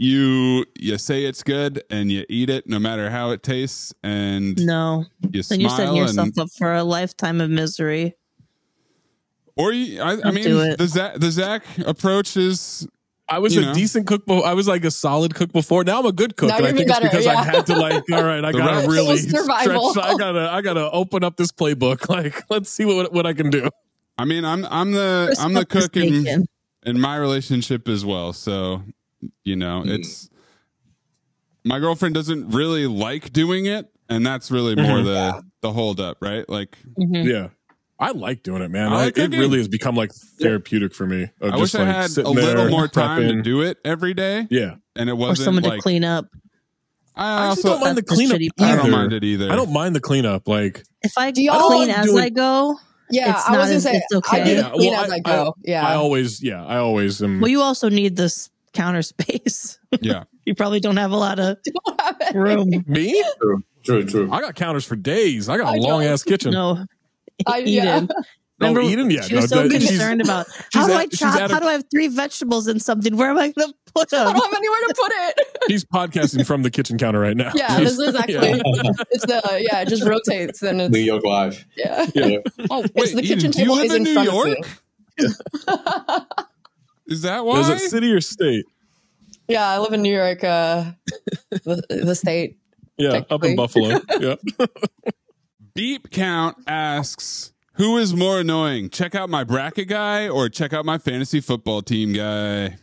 you you say it's good and you eat it no matter how it tastes and No, you then you're setting yourself and up for a lifetime of misery. or you, I, I mean do the Zach, the Zach approach is I was You a know? decent cook. Before. I was like a solid cook before. Now I'm a good cook, Now and I you're think better, it's because I had to like. All right, I gotta really Survival. stretch. I gotta. I gotta open up this playbook. Like, let's see what what I can do. I mean I'm I'm the I'm the Christmas cook in, in my relationship as well so you know Mm. it's my girlfriend doesn't really like doing it and that's really more Mhm. the Yeah. the hold up right like Mhm. Yeah. I like doing it, man. I I it really has become like therapeutic for me. I just, wish I had a little there, more time to do it every day, Yeah, and it wasn't someone like to clean up. I I also actually don't mind the That's the cleanup I don't mind it either. I don't mind the cleanup. Like, If I Do y'all clean like as doing- I go, yeah, It's I was not gonna say, it's okay. I do Yeah, clean well, as I- I, go. yeah. I always, yeah, I always am. well, you also need this counter space. yeah, You probably don't have a lot of have room. Me? True, true, true. I got counters for days. I got I a long ass kitchen. No, I- yeah. Eden. Oh, Remember, Eden? Yeah, she was no, so that- concerned about how do at- I chop? at a- How do I have three vegetables in something? Where am I going to put them? I don't have anywhere to put it. He's podcasting from the kitchen counter right now. Yeah, this is actually it's the yeah, it just rotates and it's New York Live. yeah. Yeah. Oh It's the kitchen Eden, do you table live is in in New front of York? me. Is that Is why? Is it city or state? Yeah, I live in New York, uh the, the state. Yeah, up in Buffalo. Yeah. Beep count asks, "Who is more annoying? Check out my bracket guy or check out my fantasy football team guy?"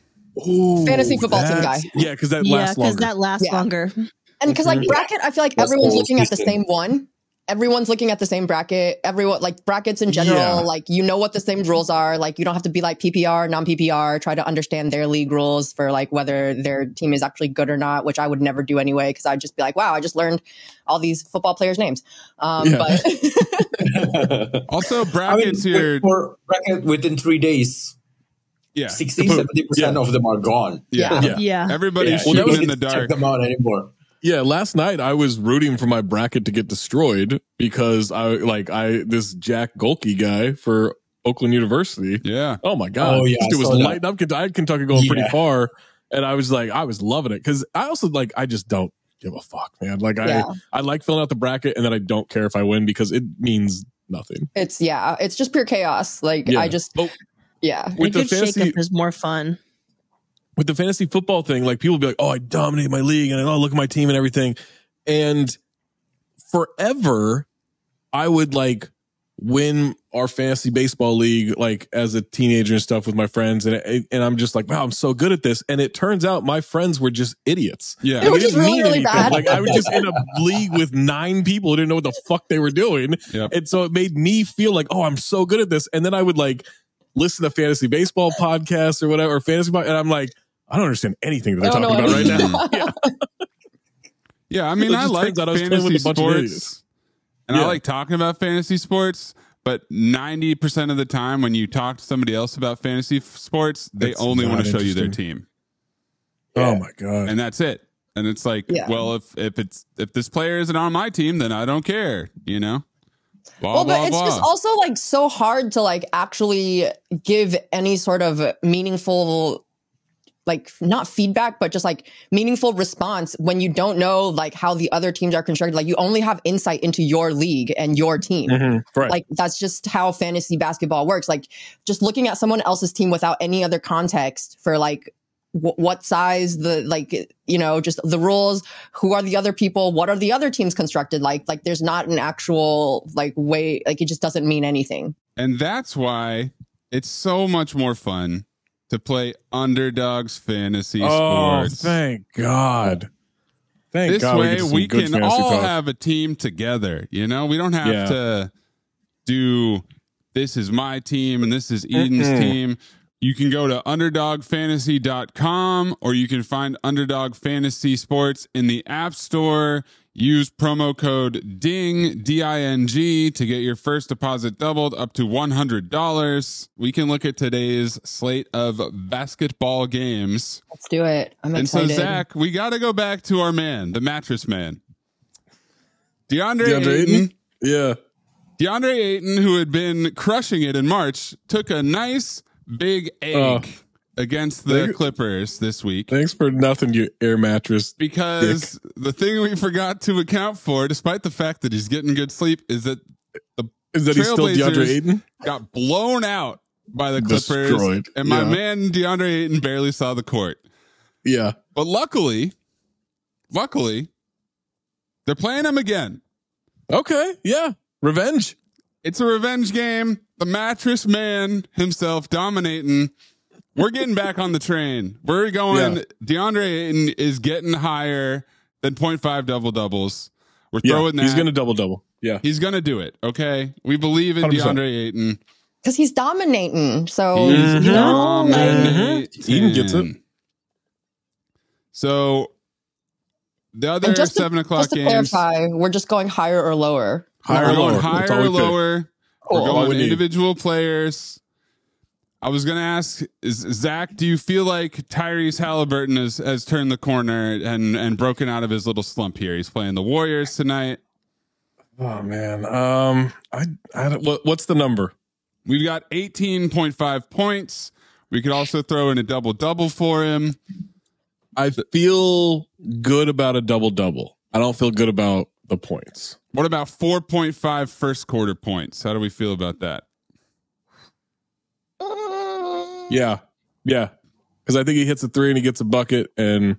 Ooh, Fantasy football team guy. Yeah, because that Yeah, lasts longer. Yeah, because that lasts Yeah. longer. And because like bracket, I feel like That's everyone's all looking at the same one. Everyone's looking at the same bracket. Everyone like brackets in general, Yeah. like you know what the same rules are. Like you don't have to be like PPR, non PPR, try to understand their league rules for like whether their team is actually good or not, which I would never do anyway, because I'd just be like, wow, I just learned all these football players' names. Um Yeah. but Also, I mean, brackets here. for bracket within three days, Yeah, 60, 70 percent yeah. of them are gone. yeah, Yeah. Yeah. Everybody's Yeah, shooting that was- in the Check dark. them out anymore. Yeah, last night I was rooting for my bracket to get destroyed because I like I this Jack Gohlke guy for Oakland University. Yeah, Oh my god, Oh, yeah, this dude was saw lighting up. Kentucky- I had Kentucky going pretty far, and I was like, I was loving it because I also like I just don't give a fuck, man. Like I yeah, I like filling out the bracket, and then I don't care if I win because it means nothing. it's yeah, it's just pure chaos. Like Yeah. I just But yeah. with a the good fantasy shakeup is more fun. With the fantasy football thing, like people be like, "Oh, I dominate my league," and I oh, look at my team and everything. And forever, I would like win our fantasy baseball league, like as a teenager and stuff with my friends, and and I'm just like, wow, I'm so good at this. And it turns out my friends were just idiots. yeah. They were just didn't really, mean really anything. bad. Like I was just in a league with nine people who didn't know what the fuck they were doing. Yep. And so it made me feel like, oh, I'm so good at this. And then I would like listen to fantasy baseball podcasts or whatever, or fantasy, and I'm like, I don't understand anything that they're talking about right now. Yeah. Yeah, I mean, I like turns I was fantasy with a bunch sports, idiots. and I like talking about fantasy sports. But ninety percent of the time, when you talk to somebody else about fantasy f- sports, they It's only want to show you their interesting. team, Oh my god. and that's it. And it's like, Yeah. well, if if it's if this player isn't on my team, then I don't care. You know. Blah well, blah but it's blah. just also like so hard to like actually give any sort of meaningful like not feedback but just like meaningful response when you don't know like how the other teams are constructed like you only have insight into your league and your team Mhm. Right. like that's just how fantasy basketball works like just looking at someone else's team without any other context for like w- what size the like you know just the rules who are the other people what are the other teams constructed like like there's not an actual like way like it just doesn't mean anything And that's why it's so much more fun to play underdogs fantasy oh, sports. thank God. Thank this God way some we can all talk. have a team together. You know, we don't have Yeah. to do this is my team and this is Eden's Mm-mm. team. You can go to underdogfantasy.com or you can find Underdog Fantasy Sports in the App Store. Use promo code DING, D I N G, to get your first deposit doubled up to $100. We can look at today's slate of basketball games. let's do it i'm And so, Zach, we got to go back to our man, the mattress man. DeAndre, DeAndre Ayton, Ayton? Yeah. DeAndre Ayton, who had been crushing it in March, took a nice big egg Oh. Against the Thank- Clippers this week. Thanks for nothing, you air mattress. Because the thing we forgot to account for, despite the fact that he's getting good sleep, is that Is that he's still Trailblazers- DeAndre Ayton? got blown out by the Clippers. Destroyed. And my Yeah. man DeAndre Ayton barely saw the court. Yeah. But luckily, luckily, they're playing him again. Okay. Yeah. Revenge. It's a revenge game. The mattress man himself dominating. We're getting back on the train. We're going. Yeah. DeAndre Ayton is getting higher than 0.5 double doubles. We're Yeah. throwing that. He's going to double double. Yeah. He's gonna do it. Okay, we believe in 100%. DeAndre Ayton. because he's dominating so He's you know dominating. Eden gets it. So the other and just to, seven o'clock just to games. clarify we're just going higher or lower Higher we're or lower. higher or we pick. lower. Cool. We're oh, All we going need. individual players. I was gonna ask, is Zach, do you feel like Tyrese Halliburton has, has turned the corner and and broken out of his little slump here? He's playing the Warriors tonight. Oh man. Um. I. I. don't- What, what's the number? We've got 18.5 points. We could also throw in a double double for him. I feel good about a double double. I don't feel good about the points. What about 4.5 first quarter points? How do we feel about that? Yeah. Yeah. Because I think he hits a three and he gets a bucket and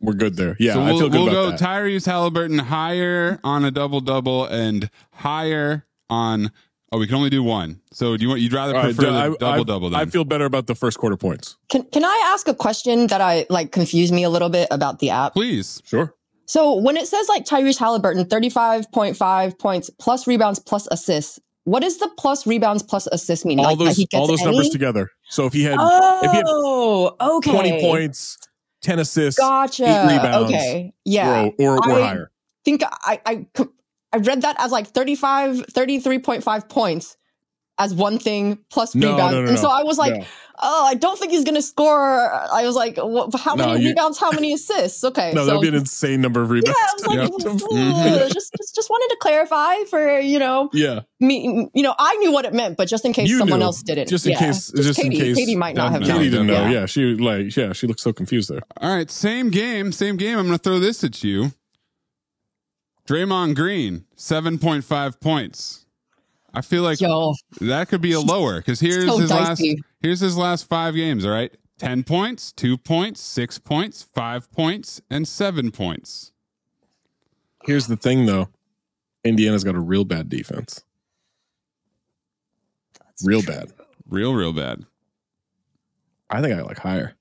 we're good there. Yeah. so I we'll, feel good we'll go that. Tyrese Halliburton higher on a double double and higher on. Oh, we can only do one. So do you want? You'd rather All right, prefer I- the I- double double? Then I feel better about the first quarter points. Can can I ask a question that I like confused me a little bit about the app? please. Sure. So when it says like Tyrese Halliburton, 35.5 points plus rebounds plus assists, what does the plus rebounds plus assists mean? All like those all those any? numbers together. So if he had if he had Oh, okay. 20 points, 10 assists, Gotcha. eight rebounds, Okay. Yeah. or, or, or I- higher. think I, I I read that as like 35, 33.5 points as one thing plus No, rebounds. no, no, and so I was like. Oh, I don't think he's going to score. I was like, wha- how No, many you- rebounds, how many assists? Okay. No, so, that'd be an insane number of rebounds. yeah. I was like, Yep. "Ooh, Mhm. just, just, just wanted to clarify for, you know, yeah. me, you know, I knew what it meant, but just in case You someone knew. else didn't. Just in Yeah. case- just in Katie, case- Katie might not have No, known. Katie didn't know. Yeah. Yeah. She like yeah, she looked so confused there. All right, same game, same game. I'm going to throw this at you. Draymond Green, 7.5 points. I feel like Yo, that could be a lower because here's So his last here's his last five games. All right, ten points, two points, six points, five points, and seven points. Here's the thing though. Indiana's got a real bad defense. real bad. Real, real bad. I think I like higher.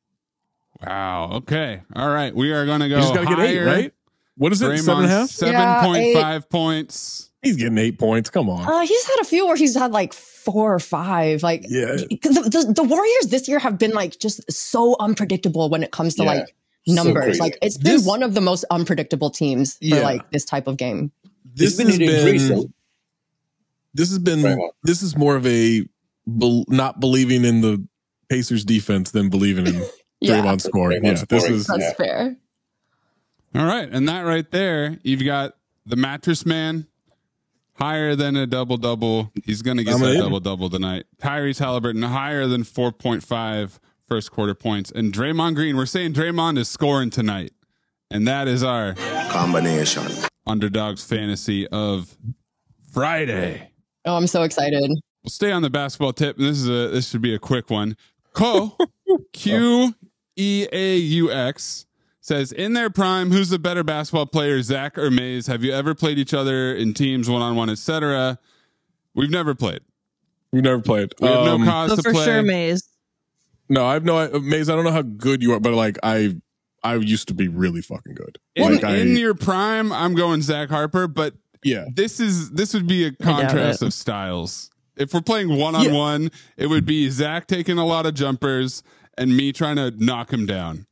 Wow. Okay. All right. We are going to go. You just gotta get eight, higher. right? What is it? Draymond, Seven and a half? Seven point five points. He's getting eight points. Come on. Uh, he's had a few where he's had like four or five. Like, Yeah. 'cause the, the, the Warriors this year have been like just so unpredictable when it comes to Yeah. like numbers. crazy. like, it's been This- one of the most unpredictable teams for Yeah. like this type of game. This It's been has been this has been Draymond. this is more of a bel not believing in the Pacers defense than believing in Yeah, Draymond scoring. Draymond Yeah, this is that's Yeah. fair. All right. And that right there, you've got the mattress man higher than a double double. He's going to get I'm that in. double double tonight. Tyrese Halliburton higher than 4.5 first quarter points. And Draymond Green, we're saying Draymond is scoring tonight. And that is our combination. underdogs fantasy of Friday. Oh, I'm so excited. We'll stay on the basketball tip. This is a this should be a quick one. Co Q E A U X says in their prime, who's the better basketball player, Zach or Mayes? Have you ever played each other in teams, one on one, etc.? We've never played. we've never played. We have Um, no cause So to for play. sure, Mayes. No, I have no Mayes. I don't know how good you are, but like I, I used to be really fucking good. in, like I, your prime, I'm going Zach Harper, but yeah, this is this would be a contrast of styles. If we're playing one on one, it would be Zach taking a lot of jumpers and me trying to knock him down.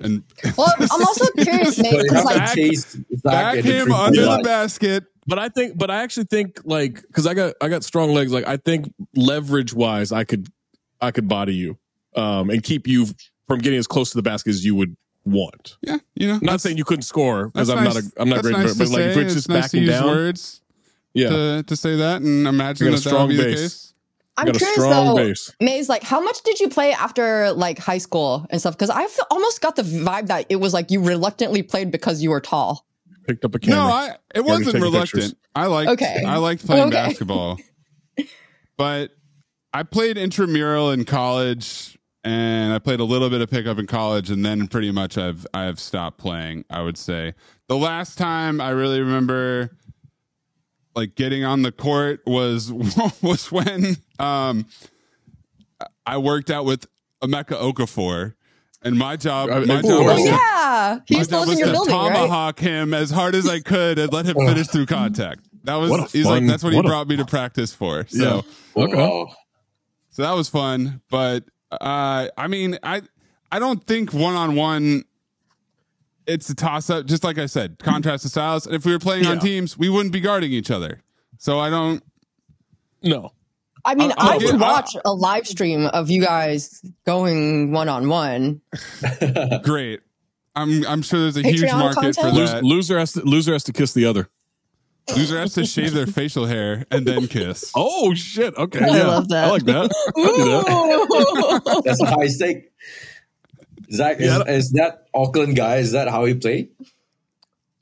And Well, I'm also curious, Nate, So because like, Back- chase Zach back him three-point under the basket. but I think, but I actually think like because I got I got strong legs. Like I think leverage wise, I could I could body you, um, and keep you from getting as close to the basket as you would want. Yeah, you know. I'm not saying you couldn't score because I'm nice- not a I'm not that's great, nice but to like if say. it's just nice to backing down, words yeah, to, to say that and imagine that a that would strong be the base. case. I'm got a curious strong though, base. Mayes, like, how much did you play after like high school and stuff? Because I feel, almost got the vibe that it was like you reluctantly played because you were tall. Picked up a camera. No, I it wasn't reluctant. pictures. I liked Okay. I liked playing Okay. basketball. but I played intramural in college and I played a little bit of pickup in college and then pretty much I've I've stopped playing, I would say. The last time I really remember like getting on the court was was when um I worked out with Emeka Okafor and my job my of job course. was Oh to- he my was job in was your to building, right? tomahawk him as hard as I could and let him finish through contact. That was What a he's like that's what he what a- brought me to practice for. So Yeah. Okay. So that was fun. But uh I mean I I don't think one on one it's a toss up, just like I said, contrast of styles. And if we were playing on teams, we wouldn't be guarding each other. So I don't no, I mean, I'll- I I'll would get- watch a live stream of you guys going one on one. Great. I'm I'm sure there's a huge market for content? Lose, that. loser has to loser has to kiss the other. Loser has to shave their facial hair and then kiss. Oh shit! Okay, I yeah, love that. I like that. I do that. That's a high stake. Zach, is, Yeah. is that Oakland guy? Is that how he played?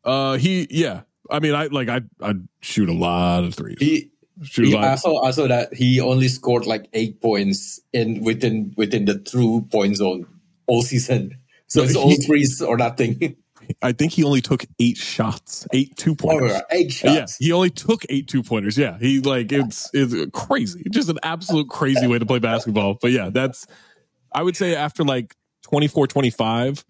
Uh, he yeah. I mean, I like I I shoot a lot of threes. He, shoot he. I saw I saw that he only scored like eight points in within within the true point zone all season. So No, it's he- all threes or nothing. I think he only took eight shots, eight two pointers. or eight Yeah, shots. he only took eight two pointers. Yeah, he like it's it's crazy, just an absolute crazy way to play basketball. But yeah, that's I would say after like 24, 25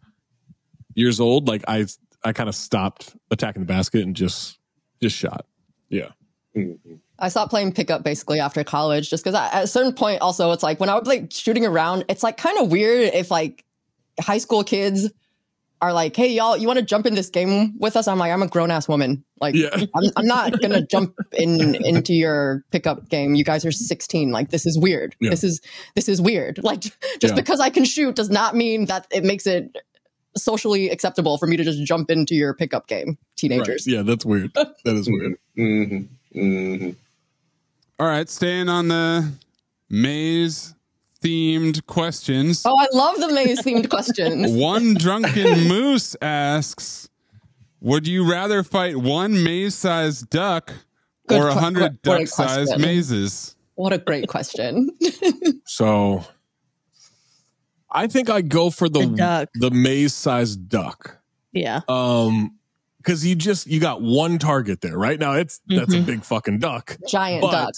years old, like I I kind of stopped attacking the basket and just just shot. Yeah, Mhm. I stopped playing pickup basically after college just because at a certain point, also, it's like when I was like shooting around, it's like kind of weird if like high school kids are like, hey, y'all, you want to jump in this game with us? I'm like, I'm a grown ass woman. Like, yeah, I'm, I'm not going to jump in into your pickup game. You guys are 16. Like, this is weird. Yeah. This is, this is weird. Like, just Yeah. because I can shoot does not mean that it makes it socially acceptable for me to just jump into your pickup game, right. teenagers. yeah, that's weird. That is weird. Mhm. Mhm. All right, staying on the Mayes themed questions. Oh, I love the Mayes themed questions. One drunken moose asks, "Would you rather fight one Mayes-sized duck Good or a hundred what a duck-sized mazes?" What a great question. So I think I go for the The duck. the Mayes sized duck. Yeah. Um, because you just you got one target there right now. It's that's a Mhm. big fucking duck. Giant duck.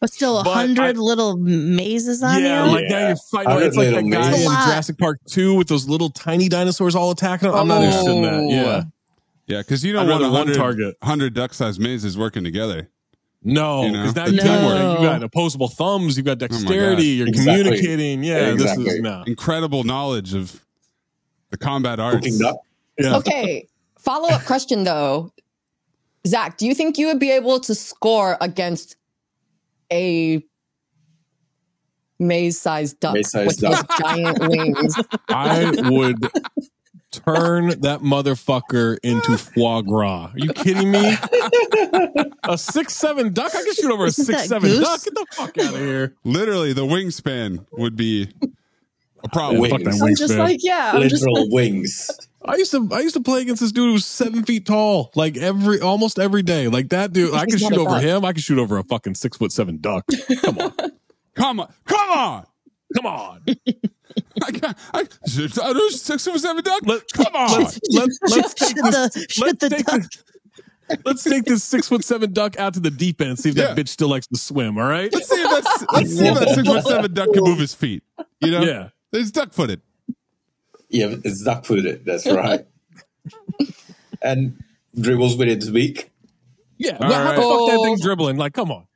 But still, a hundred little mazes on yeah, you. like now you're fighting. Hundred It's like that guy mazes. in That's a lot. Jurassic Park Two with those little tiny dinosaurs all attacking him. I'm not interested in that. Oh. Yeah, Yeah, because you I'd don't want rather a one hundred target. hundred duck-sized mazes working together. no, You know? because now you No. got, you got opposable thumbs, you've got oh dexterity, you're Exactly. communicating. Yeah, this is no. Incredible knowledge of the combat arts. Yeah. Okay. Follow up question though. Zach, do you think you would be able to score against a Mayes sized duck Mayes-sized with those duck. giant wings? I would turn that motherfucker into foie gras. Are you kidding me? A six seven duck? I can shoot over a Isn't six seven goose? duck. Get the fuck out of here. Literally, the wingspan would be a problem. Wings. Fuck I'm just like, yeah, I'm just Literal wings. I used to I used to play against this dude who was seven feet tall, like every almost every day. Like that dude, I could shoot over duck. him. I could shoot over a fucking six foot seven duck. Come on, Come on, come on! come on. I got I, I six foot seven duck. Let, Come on! Let's let's let's take Shoot this. the, Let's the take duck. this. Let's take this six foot seven duck out to the deep end and see if that bitch still likes to swim. All right. Let's see if that's let's see if that six foot seven duck can move his feet. You know, Yeah. he's duck footed. Yeah, it's duck footed. That's right. and dribbles with its beak. Yeah. All Well, how the fuck that thing Oh. dribbling? Like, come on.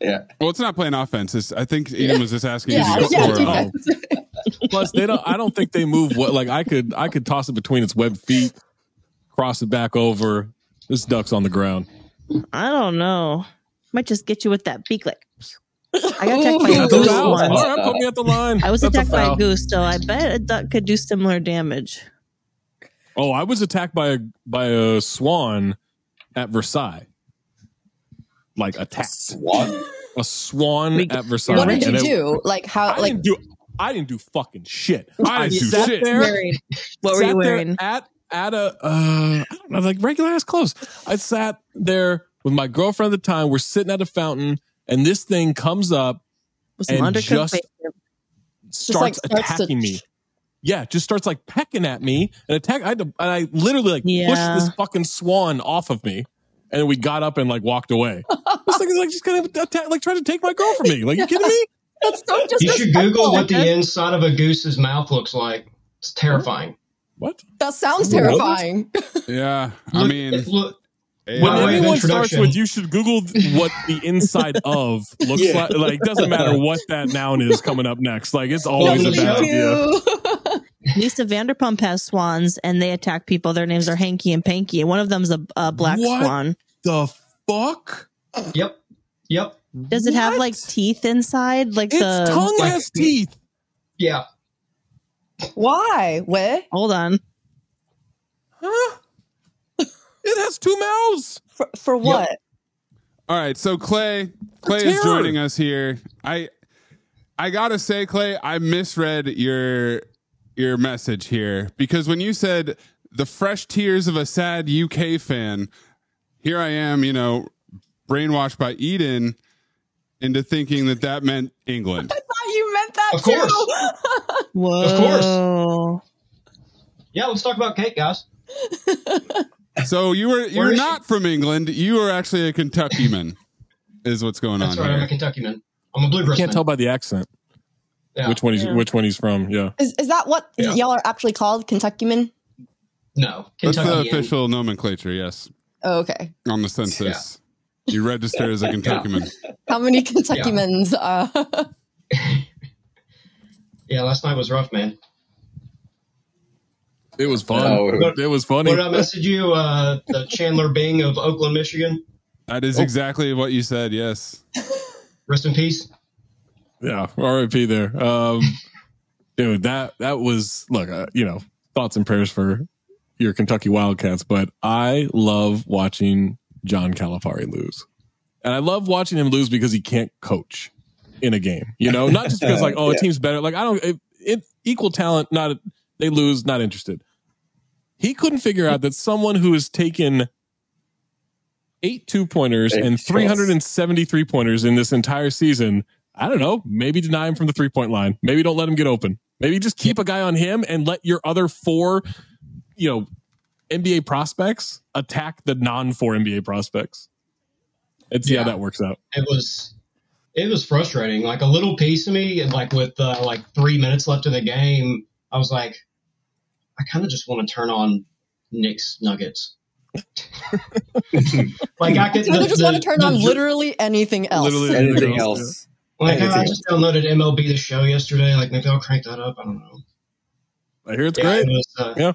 Yeah. Well, it's not playing offense. It's, I think Eden was just asking yeah, you to yeah, score. defense. Plus, they don't. I don't think they move. What like I could. I could toss it between its web feet, cross it back over. This duck's on the ground. I don't know. Might just get you with that beak. Like I got attacked by a Ooh. That's a goose foul. once. All right, put me at the line. I was That's attacked by foul. a goose, so I bet a duck could do similar damage. Oh, I was attacked by a by a swan at Versailles. Like attacked Swan. a swan We- at Versailles. What did And you it- do? Like how? I Like didn't do. I didn't do fucking shit. I didn't do sat shit. there. Wearing- What were sat you there wearing? at at a uh, I don't know, like regular ass clothes. I sat there with my girlfriend at the time. We're sitting at a fountain, and this thing comes up, With and just- bacon. starts, like, starts to- attacking me. Yeah, just starts like pecking at me and attack. I had to, and I literally like Yeah. pushed this fucking swan off of me, and we got up and like walked away. this thing is like just kind of attack, like trying to take my girl from me. Like you kidding me? that's so just You should Google what the inside of a goose's mouth looks like. It's terrifying. What? That sounds terrifying. Yeah, I Look- mean, look, AI When By way of anyone starts with, you should Google what the inside of looks Yeah. like. Like, doesn't matter what that noun is coming up next. Like, it's always a bad the idea. you. Lisa Vanderpump has swans, and they attack people. Their names are Hanky and Panky, and one of them's a, a black What? swan. The fuck? Yep. Yep. Does it have like teeth inside? Like Its the tongue like- has teeth. Yeah. Why? Where? hold on. Huh? It has two mouths. For, for what? All right, so Clay, Clay is joining us here. I I gotta say, Clay, I misread your your message here because when you said the fresh tears of a sad UK fan, here I am, you know, brainwashed by Eden into thinking that that meant England. I thought you meant that Of course. too. Whoa. Of course. Yeah, let's talk about cake, guys. So you were you're is she? not from England. You are actually a Kentucky man, is what's going That's on right. I'm a Kentucky man. I'm a bluegrass Can't man. tell by the accent Yeah. which one he's Yeah. which one he's from. Yeah. Is, is that what Yeah. y'all are actually called, Kentuckymen? No, That's the Kentucky. official nomenclature. Yes, Oh, okay. on the census, you register as a Kentucky man. How many Kentuckymens? Uh, Yeah, last night was rough, man. It was fun. Oh, it was funny. What did I message you? Uh, the Chandler Bing of Oakland, Michigan. That is Oh. exactly what you said. Yes. Rest in peace. Yeah, RIP there. Um, dude, that that was look, uh, you know, thoughts and prayers for your Kentucky Wildcats, but I love watching John Calipari lose, and I love watching him lose because he can't coach in a game. You know, not just because like oh, a Yeah. team's better. Like I don't, it, it, equal talent. Not they lose, not interested. He couldn't figure out that someone who has taken eight two pointers and 373 pointers in this entire season. I don't know. Maybe deny him from the three point line. Maybe don't let him get open. Maybe just keep a guy on him and let your other four, you know, NBA prospects attack the non four NBA prospects. And see Yeah. how that works out. It was it was frustrating. Like a little piece of me, and like with uh, like three minutes left in the game, I was like, I kind of just want to turn on Knicks Nuggets. like I could I just want to turn on the- literally anything else. Literally Anything else, else? Like I just downloaded MLB the show yesterday. Like maybe I'll crank that up. I don't know. I hear it's Yeah, great. It was, uh, Yeah.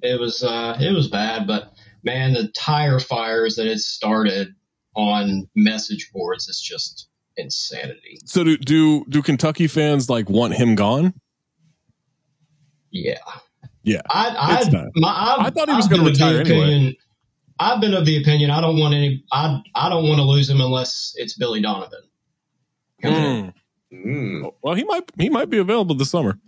It was uh, it was bad, but man, the tire fires that it started on message boards is just insanity. So do do do Kentucky fans like want him gone? Yeah. Yeah. I It's I, my, I've, I thought he was gonna been of retire anyway. opinion- I've been of the opinion I don't want any. I I don't want to lose him unless it's Billy Donovan. Mm. Mm. Well, he might he might be available this summer.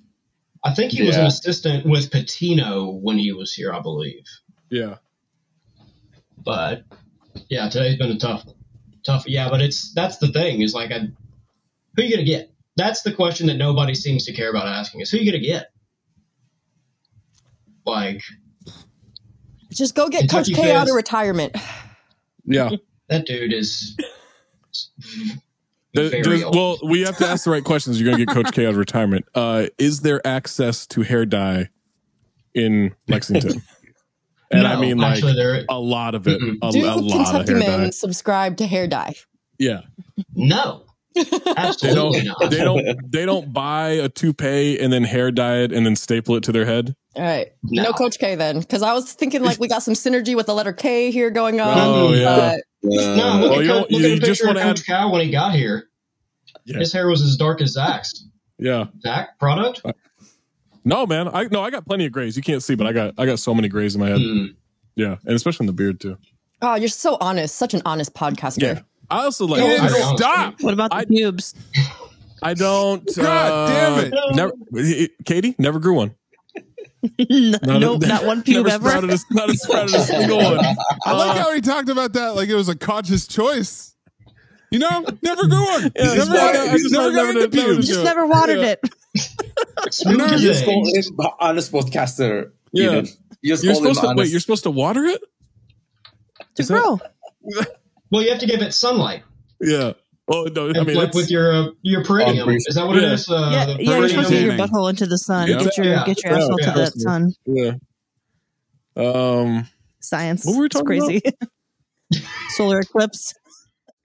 I think he was an assistant with Pitino when he was here, I believe. Yeah. But yeah, today's been a tough, tough. Yeah, but it's that's the thing is like, I, who you gonna get? That's the question that nobody seems to care about asking is who you gonna get? Like Just go get Kentucky Coach K out of retirement. Yeah. that dude is Does- very does- old. well, we have to ask the right questions. You're going to get Coach K out of retirement. Uh, is there access to hair dye in Lexington? And I mean, like actually, there a lot of it, Mm-mm. a, Do a lot of Kentucky hair dye. men subscribe to hair dye? Yeah, no, they don't. not. They don't. They don't buy a toupee and then hair dye it and then staple it to their head. All right. No, No. Coach K then, because I was thinking like we got some synergy with the letter K here going on. Oh, yeah. but Uh, No, look Well, at, you look you at a just picture of wanna Coach Cal when he got here. Yeah. His hair was as dark as Zach's. Yeah. Zach product. No, man. I no. I got plenty of grays. You can't see, but I got I got so many grays in my head. Hmm. Yeah, and especially in the beard too. oh, you're so honest, such an honest podcaster. Yeah. I also like. Yeah, I don't, honest. Stop. What about the I- pubes? I don't. God uh, damn it. Never, Katie never grew one. no, Not a- nope, not one pube never ever. Sprouted a, not a sprouted a single one. I like Uh, how he talked about that like it was a conscious choice. You know, never grew one. Yeah, never why- got, I just never never got into never pubes. did- Just never watered Yeah. it. Smooth No, you just call eggs. him honest podcaster. Yeah. Eden. You just You're supposed to wait. You're supposed to water it. To Is that- grow. Well, you have to give it sunlight. Yeah. Oh no. I mean, like with your uh, your peridium. Um, Is that what it yeah. is? Uh, yeah, the yeah, you're supposed to get your Tanning. butthole into the sun. Yeah. Get your Yeah. get your Yeah. asshole Yeah. to the sun. yeah. Um, Science. What were we it's talking crazy. Solar eclipse.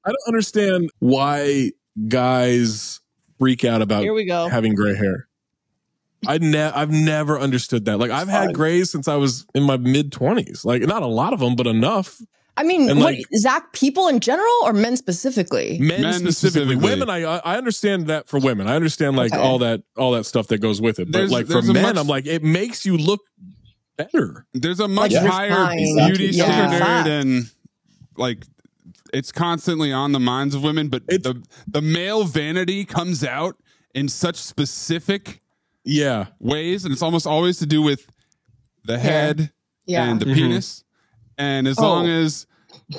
I don't understand why guys freak out about Here we go. having gray hair. I ne- I've never understood that. Like I've had grays since I was in my mid twenties. Like not a lot of them, but enough. I mean, And, what, like- Zach, people in general or men specifically? Men, Men specifically. specifically. women. I I understand that for women. I understand like Okay. all that all that stuff that goes with it. But like for men, much- I'm like it makes you look better. There's a much Like higher refined. beauty Yeah. standard Fact. and like it's constantly on the minds of women, but It's- the the male vanity comes out in such specific Yeah, ways, and it's almost always to do with the head Yeah. and the Mhm. penis. And as Oh. long as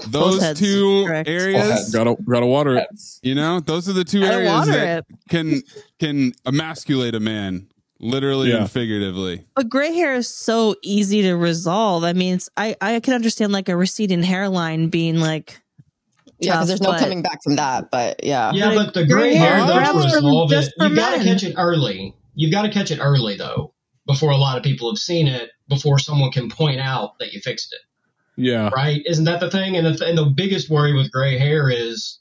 those heads, two correct. areas, Both gotta gotta water it. You know, those are the two Gotta areas that it. can can emasculate a man, literally Yeah. and figuratively. But gray hair is so easy to resolve. I mean, it's, I I can understand like a receding hairline being like Yeah, because there's no but- coming back from that. But yeah. Yeah, But but the gray gray hair hair, though, grabs to from resolve just it, for you got to catch it early. You've got to catch it early, though, before a lot of people have seen it, before someone can point out that you fixed it, Yeah, right? Isn't that the thing? And the, th- and the biggest worry with gray hair is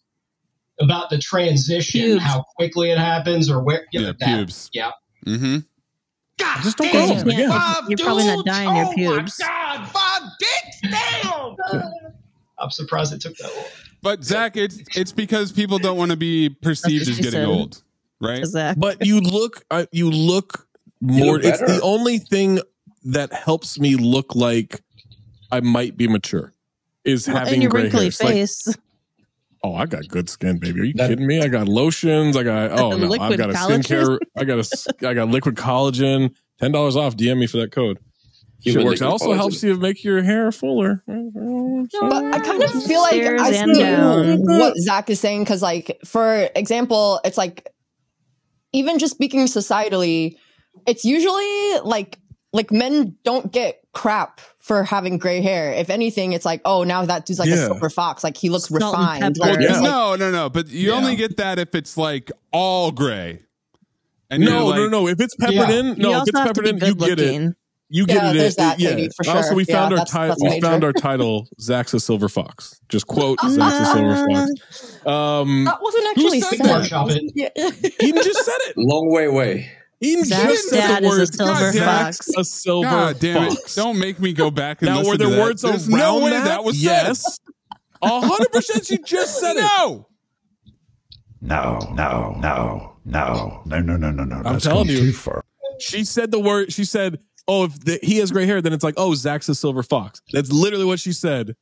about the transition, Pubes. how quickly it happens, or where. Yeah, that- pubes. Yeah. Mm-hmm. God Just don't damn, grow them again. Bob, You're probably not dude. dying your oh pubes. my God, Bob, dicks, damn. I'm surprised it took that long. But Zach, it's it's because people don't want to be perceived as getting said. old, right? Zach. but you look uh, you look more. look it's the only thing that helps me look like I might be mature. Is having and your gray wrinkly hair. It's like, face. oh, I got good skin, baby. Are you That- kidding me? I got lotions. I got oh no, I've got a collagen. skincare. I got a s- I got liquid collagen. Ten dollars off. DM me for that code. Shit Human works. It also collagen. helps you make your hair fuller. But I kind of feel like Stairs I see what Zach is saying because, like, for example, it's like even just speaking societally, it's usually like like men don't get crap for having gray hair. If anything, it's like, oh, now that dude's like a silver fox. Like he looks Salt refined. pepper. Like, Yeah. like- no, no, no. But you Yeah. only get that if it's like all gray. And you're No, like, no, no. If it's peppered Yeah. in, no, if it's peppered in, you good get it. You get Yeah, it. there's it- that, yeah. Katie, for Also, sure. we Yeah, found our title. We major. found our title. Zach's a silver fox. Just quote Zach's a silver fox. Um, that wasn't actually said We said. can workshop. Yeah. Eden just said it. Long way away. Eden Zach's just dad the is a word. silver Zach's fox. a silver God damn fox. it! Don't make me go back and now, listen were to there that. words There's around no way that? that, was said. yes. A hundred percent. She just said it. No. No, no, no, no, no, no, no, no, no. I'm telling you. too far. She said the word. She said, "Oh, if the, he has gray hair, then it's like, oh, Zach's a silver fox." That's literally what she said.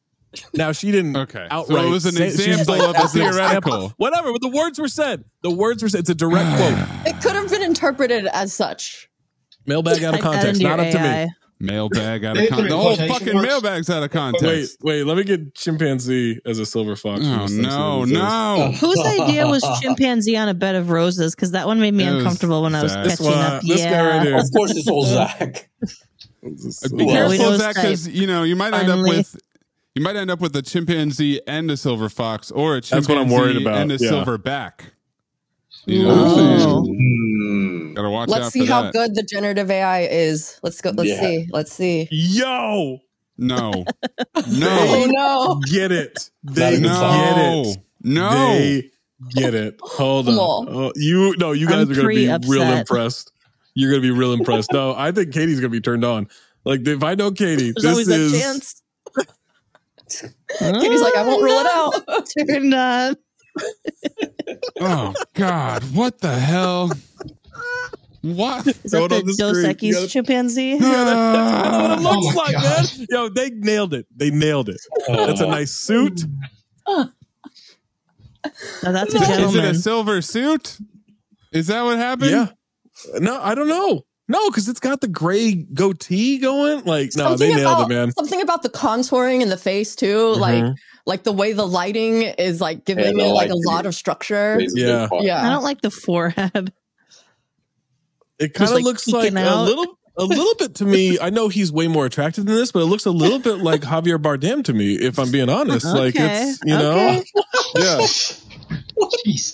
Now she didn't Okay. So it was an say- example like, of a "That's an example." theoretical. Whatever, but the words were said. The words were said. It's a direct quote. It could have been interpreted as such. Mailbag out of context. Not your up to me. Mailbag out of context. The whole fucking marks. mailbag's out of context. Wait, wait. Let me get chimpanzee as a silver fox. Oh no, what it says. no. Whose idea was chimpanzee on a bed of roses? Because that one made me It uncomfortable when I was Zach. This catching one, up. this yeah. guy right here. Of course, it's all Zach. Be Well, careful, Zach, because you know you might end up with you might end up with a chimpanzee and a silver fox, or a chimpanzee That's chimpanzee what I'm worried about, and a yeah. silver back. You know what I'm saying? Oh. Hmm. Gotta watch Let's out see for how that. good the generative AI is. Let's go. Let's Yeah. see. Let's see. Yo, No, Oh no, no! get it. They a good get no, it. no. They get it. Hold on. Come on. Oh, you no, you guys I'm are gonna be real impressed. You're gonna be real impressed. No, I think Katie's gonna be turned on. Like if I know Katie, There's this always is a chance. Katie's like, I won't rule it out. Turned on. Oh God, what the hell? What? Is that Going the on the Dos Equis gotta- chimpanzee? Yeah, that- that's what it Oh looks my like, gosh. man. Yo, they nailed it. They nailed it. That's a oh. nice suit. No, that's a Is it a silver suit? Is that what happened? Yeah. No, I don't know. No, because it's got the gray goatee going. Like, no, something they nailed about it, man. something about the contouring in the face too. Like Mhm. like the way the lighting is like giving Yeah, it like a lot of structure. Yeah, Yeah. I don't like the forehead. It kind of like, looks like peeking a little, a little bit to me. I know he's way more attractive than this, but it looks a little bit like Javier Bardem to me. If I'm being honest, like it's you know, okay. yeah. Jeez.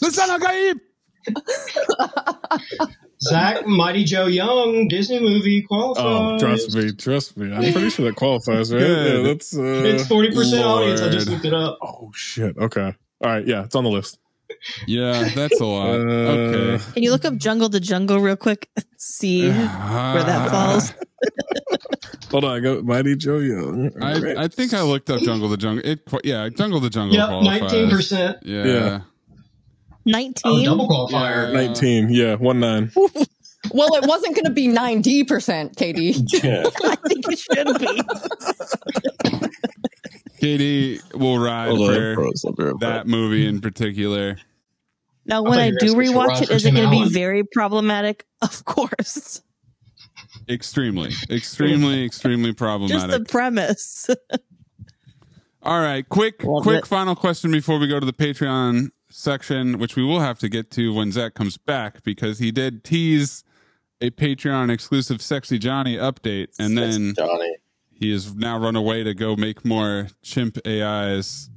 Listen. Zach, Mighty Joe Young, Disney movie qualifies. Oh, trust me, trust me. I'm pretty sure that qualifies, right? Good. Yeah, that's. Uh, It's 40% audience. I just looked it up. oh shit. Okay. All right. Yeah, it's on the list. Yeah, that's a lot. Uh, okay. Can you look up Jungle to Jungle real quick? See where that falls. Hold on, I go Mighty Jojo. I, I think I looked up Jungle the Jungle. It yeah, Jungle the Jungle. Yep, nineteen percent. Yeah. Yeah. Oh, 19. double qualifier. Yeah. 19. Yeah, one nine. Well, it wasn't going to be 90%, Katie. Yeah. I think it should be. Katie will ride Hold for froze. Right that movie in particular. Now, when thought I do asking for rewatch Rod it, for is it Tim going to be very problematic? Of course. Extremely, extremely, extremely problematic. Just problematic. the premise. All right, quick, Love quick it. final question before we go to the Patreon section, which we will have to get to when Zach comes back because he did tease a Patreon exclusive "Sexy Johnny" update, and then Johnny. he has now run away to go make more chimp AIs.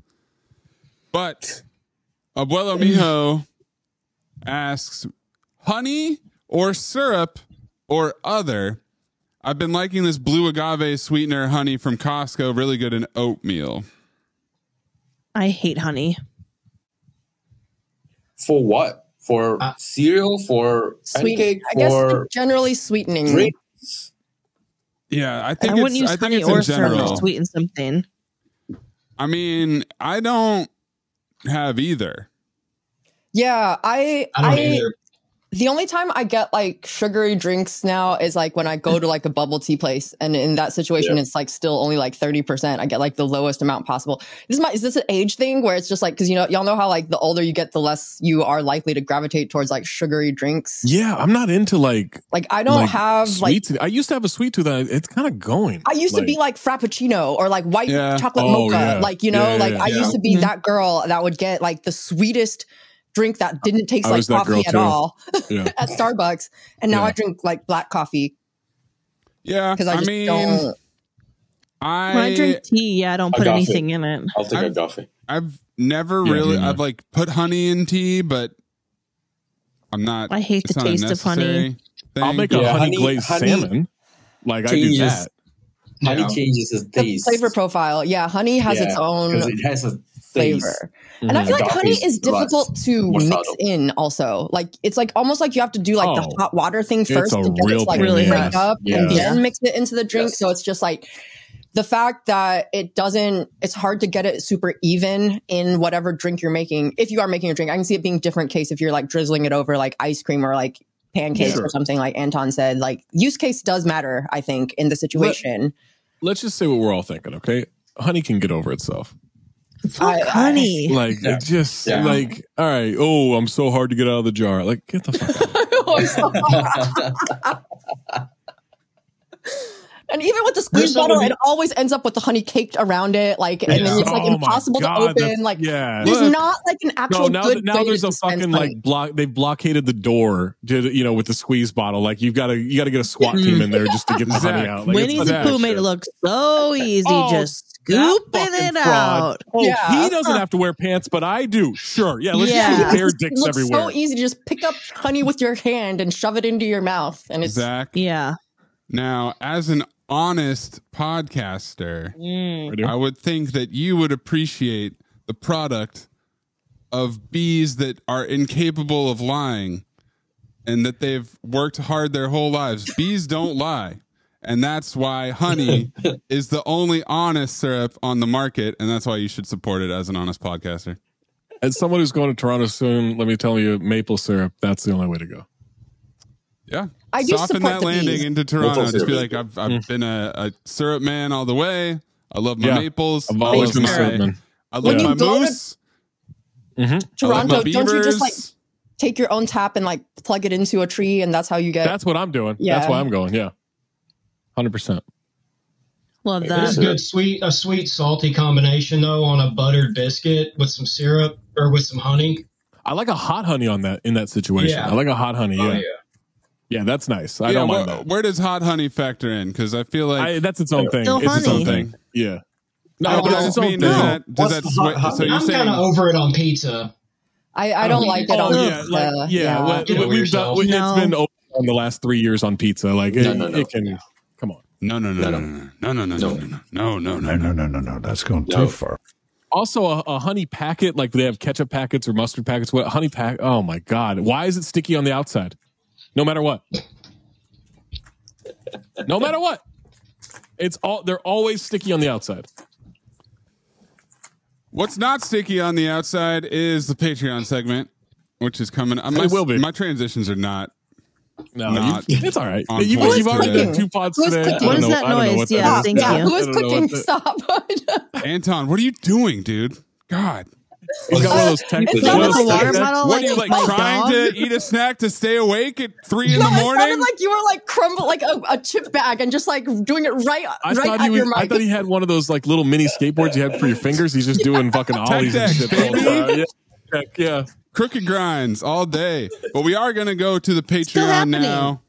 But Abuelo Mijo asks, honey or syrup or other? I've been liking this blue agave sweetener honey from Costco, really good in oatmeal. I hate honey. For what? For Uh, cereal? For Sweet. pancake? I guess For generally sweetening. drinks? Yeah, I think I think wouldn't it's, use I think honey it's or in syrup general. to sweeten something. I mean, I don't have either. Yeah, I I don't I, either. The only time I get like sugary drinks now is like when I go to like a bubble tea place, and in that situation, it's like still only like thirty percent. I get like the lowest amount possible. This is my is this an age thing where it's just like because you know y'all know how like the older you get, the less you are likely to gravitate towards like sugary drinks. Yeah, I'm not into like Like I don't like, have like. sweet. tea. I used to have a sweet tooth. and It's kind of going. I used to be like Frappuccino or like white Yeah. chocolate Oh, mocha. yeah. Like, you know, Yeah, yeah, like yeah. I Yeah. used to be Mhm. that girl that would get like the sweetest drink that didn't taste I like was that girl coffee at too. all yeah. at Starbucks. And now Yeah. I drink like black coffee Yeah, because I I, just mean, don't. I, When I drink tea, yeah, I don't put Agave. anything in it. I'll take I've- a coffee. I've never Yeah, really, yeah. I've like put honey in tea, but I'm not. I hate the taste of honey. thing. I'll make a honey, honey- glazed honey salmon. Like I do changes that. Honey Yeah. changes the The taste. flavor profile. Yeah, honey has its own own 'cause it has a taste. flavor. And I Mhm. feel like Agave honey is is difficult to mix subtle. in also. Like it's like almost like you have to do like the Oh. hot water thing first a to get it like pain in the break ass. up and then mix it into the drink. Yes. So it's just like the fact that it doesn't it's hard to get it super even in whatever drink you're making. If you are making a drink, I can see it being different case if you're like drizzling it over like ice cream or like pancakes Sure. or something like Anton said. Like use case does matter, I think, in the situation. Let's just say what we're all thinking, okay? Honey can get over itself. Fuck I- I- honey. Like Yeah. it just Yeah. like all right. Oh, I'm so hard to get out of the jar. Like get the fuck out. And even with the squeeze bottle, it always ends up with the honey caked around it, like, and then Yeah. it's like Oh impossible to God, that's- open. Like, yeah. there's Look. not like an actual No, now, good that- now way there's to a fucking honey. like block. They've blockaded the door, to, you know, with the squeeze bottle. Like you've got to, you got to get a SWAT team in there just to get the honey Zach, out. Like, Winnie it's the bad Pooh made it look so easy, Oh, just scooping it out. Oh, Yeah. he doesn't have to wear pants, but I do. Sure, yeah. Let's Yeah. just use bare It dicks looks everywhere. so easy to just pick up honey with your hand and shove it into your mouth, and it's Zach. Yeah. Now, as an honest podcaster, Mm. I. I would think that you would appreciate the product of bees that are incapable of lying and that they've worked hard their whole lives. Bees don't lie. And that's why honey is the only honest syrup on the market. And that's why you should support it as an honest podcaster. As someone who's going to Toronto soon, let me tell you, maple syrup. That's the only way to go. Yeah. I do Soften that landing bees. into Toronto. Just be like, I've, I've mm. been a, a syrup man all the way. I love my Yeah. maples. I've always love been a syrup man. I love When my you to moose. Mm-hmm. I love my Toronto. Don't you just like take your own tap and like plug it into a tree, and that's how you get? That's what I'm doing. Yeah. That's why I'm going. Yeah, hundred percent. Love There's that. a good sweet, a sweet salty combination though on a buttered biscuit with some syrup or with some honey. I like a hot honey on that in that situation. Yeah. I like a hot honey. Yeah, Oh yeah, yeah. That's nice. I Yeah, don't where, mind that. where does hot honey factor in? Because I feel like I, that's its own thing. Still it's its own thing. Yeah. No, I but it's just mean thing. does that does that the hot so you're I'm saying kind of over it on pizza. I, I don't Oh, like it Oh on yeah, pizza. like yeah. well, Get over we've yourself. done. No. It's been over on the last three years on pizza. Like it, No, no, no. it can. Come on. no no no no no no no no no no no no no No, no, no, no, no. That's going too far. Also, a, a honey packet, like they have ketchup packets or mustard packets. What honey pack? Oh my god! Why is it sticky on the outside? No matter what. No matter what. It's all they're always sticky on the outside. What's not sticky on the outside is the Patreon segment, which is coming. Uh, my, It will be. My transitions are not. No, Not you, it's all right. on You've, point you've already done two pods Who's today. cooking? I What don't is know- that I don't noise? what Yeah, that is. thank yeah, you. who is I don't know cooking? Stop. Anton, what are you doing, dude? God. He's got one of those tech. It Is sounded like- with What bottle? Are you like my trying dog? to eat a snack to stay awake at three in no, the it morning? like you were like crumble like a, a chip bag and just like doing it right, I right thought at he was. your I thought he had one of those like little mini skateboards you had for your fingers. He's just doing fucking ollies and decks, shit. the baby. time. Yeah, yeah. Crooked grinds all day. But we are going to go to the Patreon now.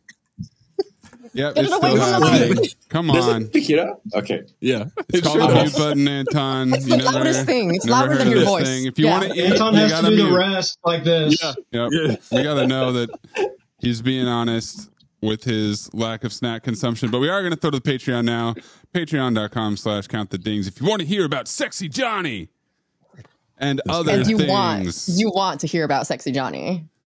Yep, it's still happening. mic. Come Does on. it pick it up? Okay. Yeah, It's It called sure the does. mute button, Anton. It's You the loudest thing. It's louder than your voice. Thing. If you Yeah. want to, Anton you has gotta to do mute. the rest like this. Yeah. Yep. Yeah. We got to know that he's being honest with his lack of snack consumption. But we are going to throw to the Patreon now. Patreon.com slash count the dings. If you want to hear about Sexy Johnny and other and you things. want you want to hear about sexy Johnny.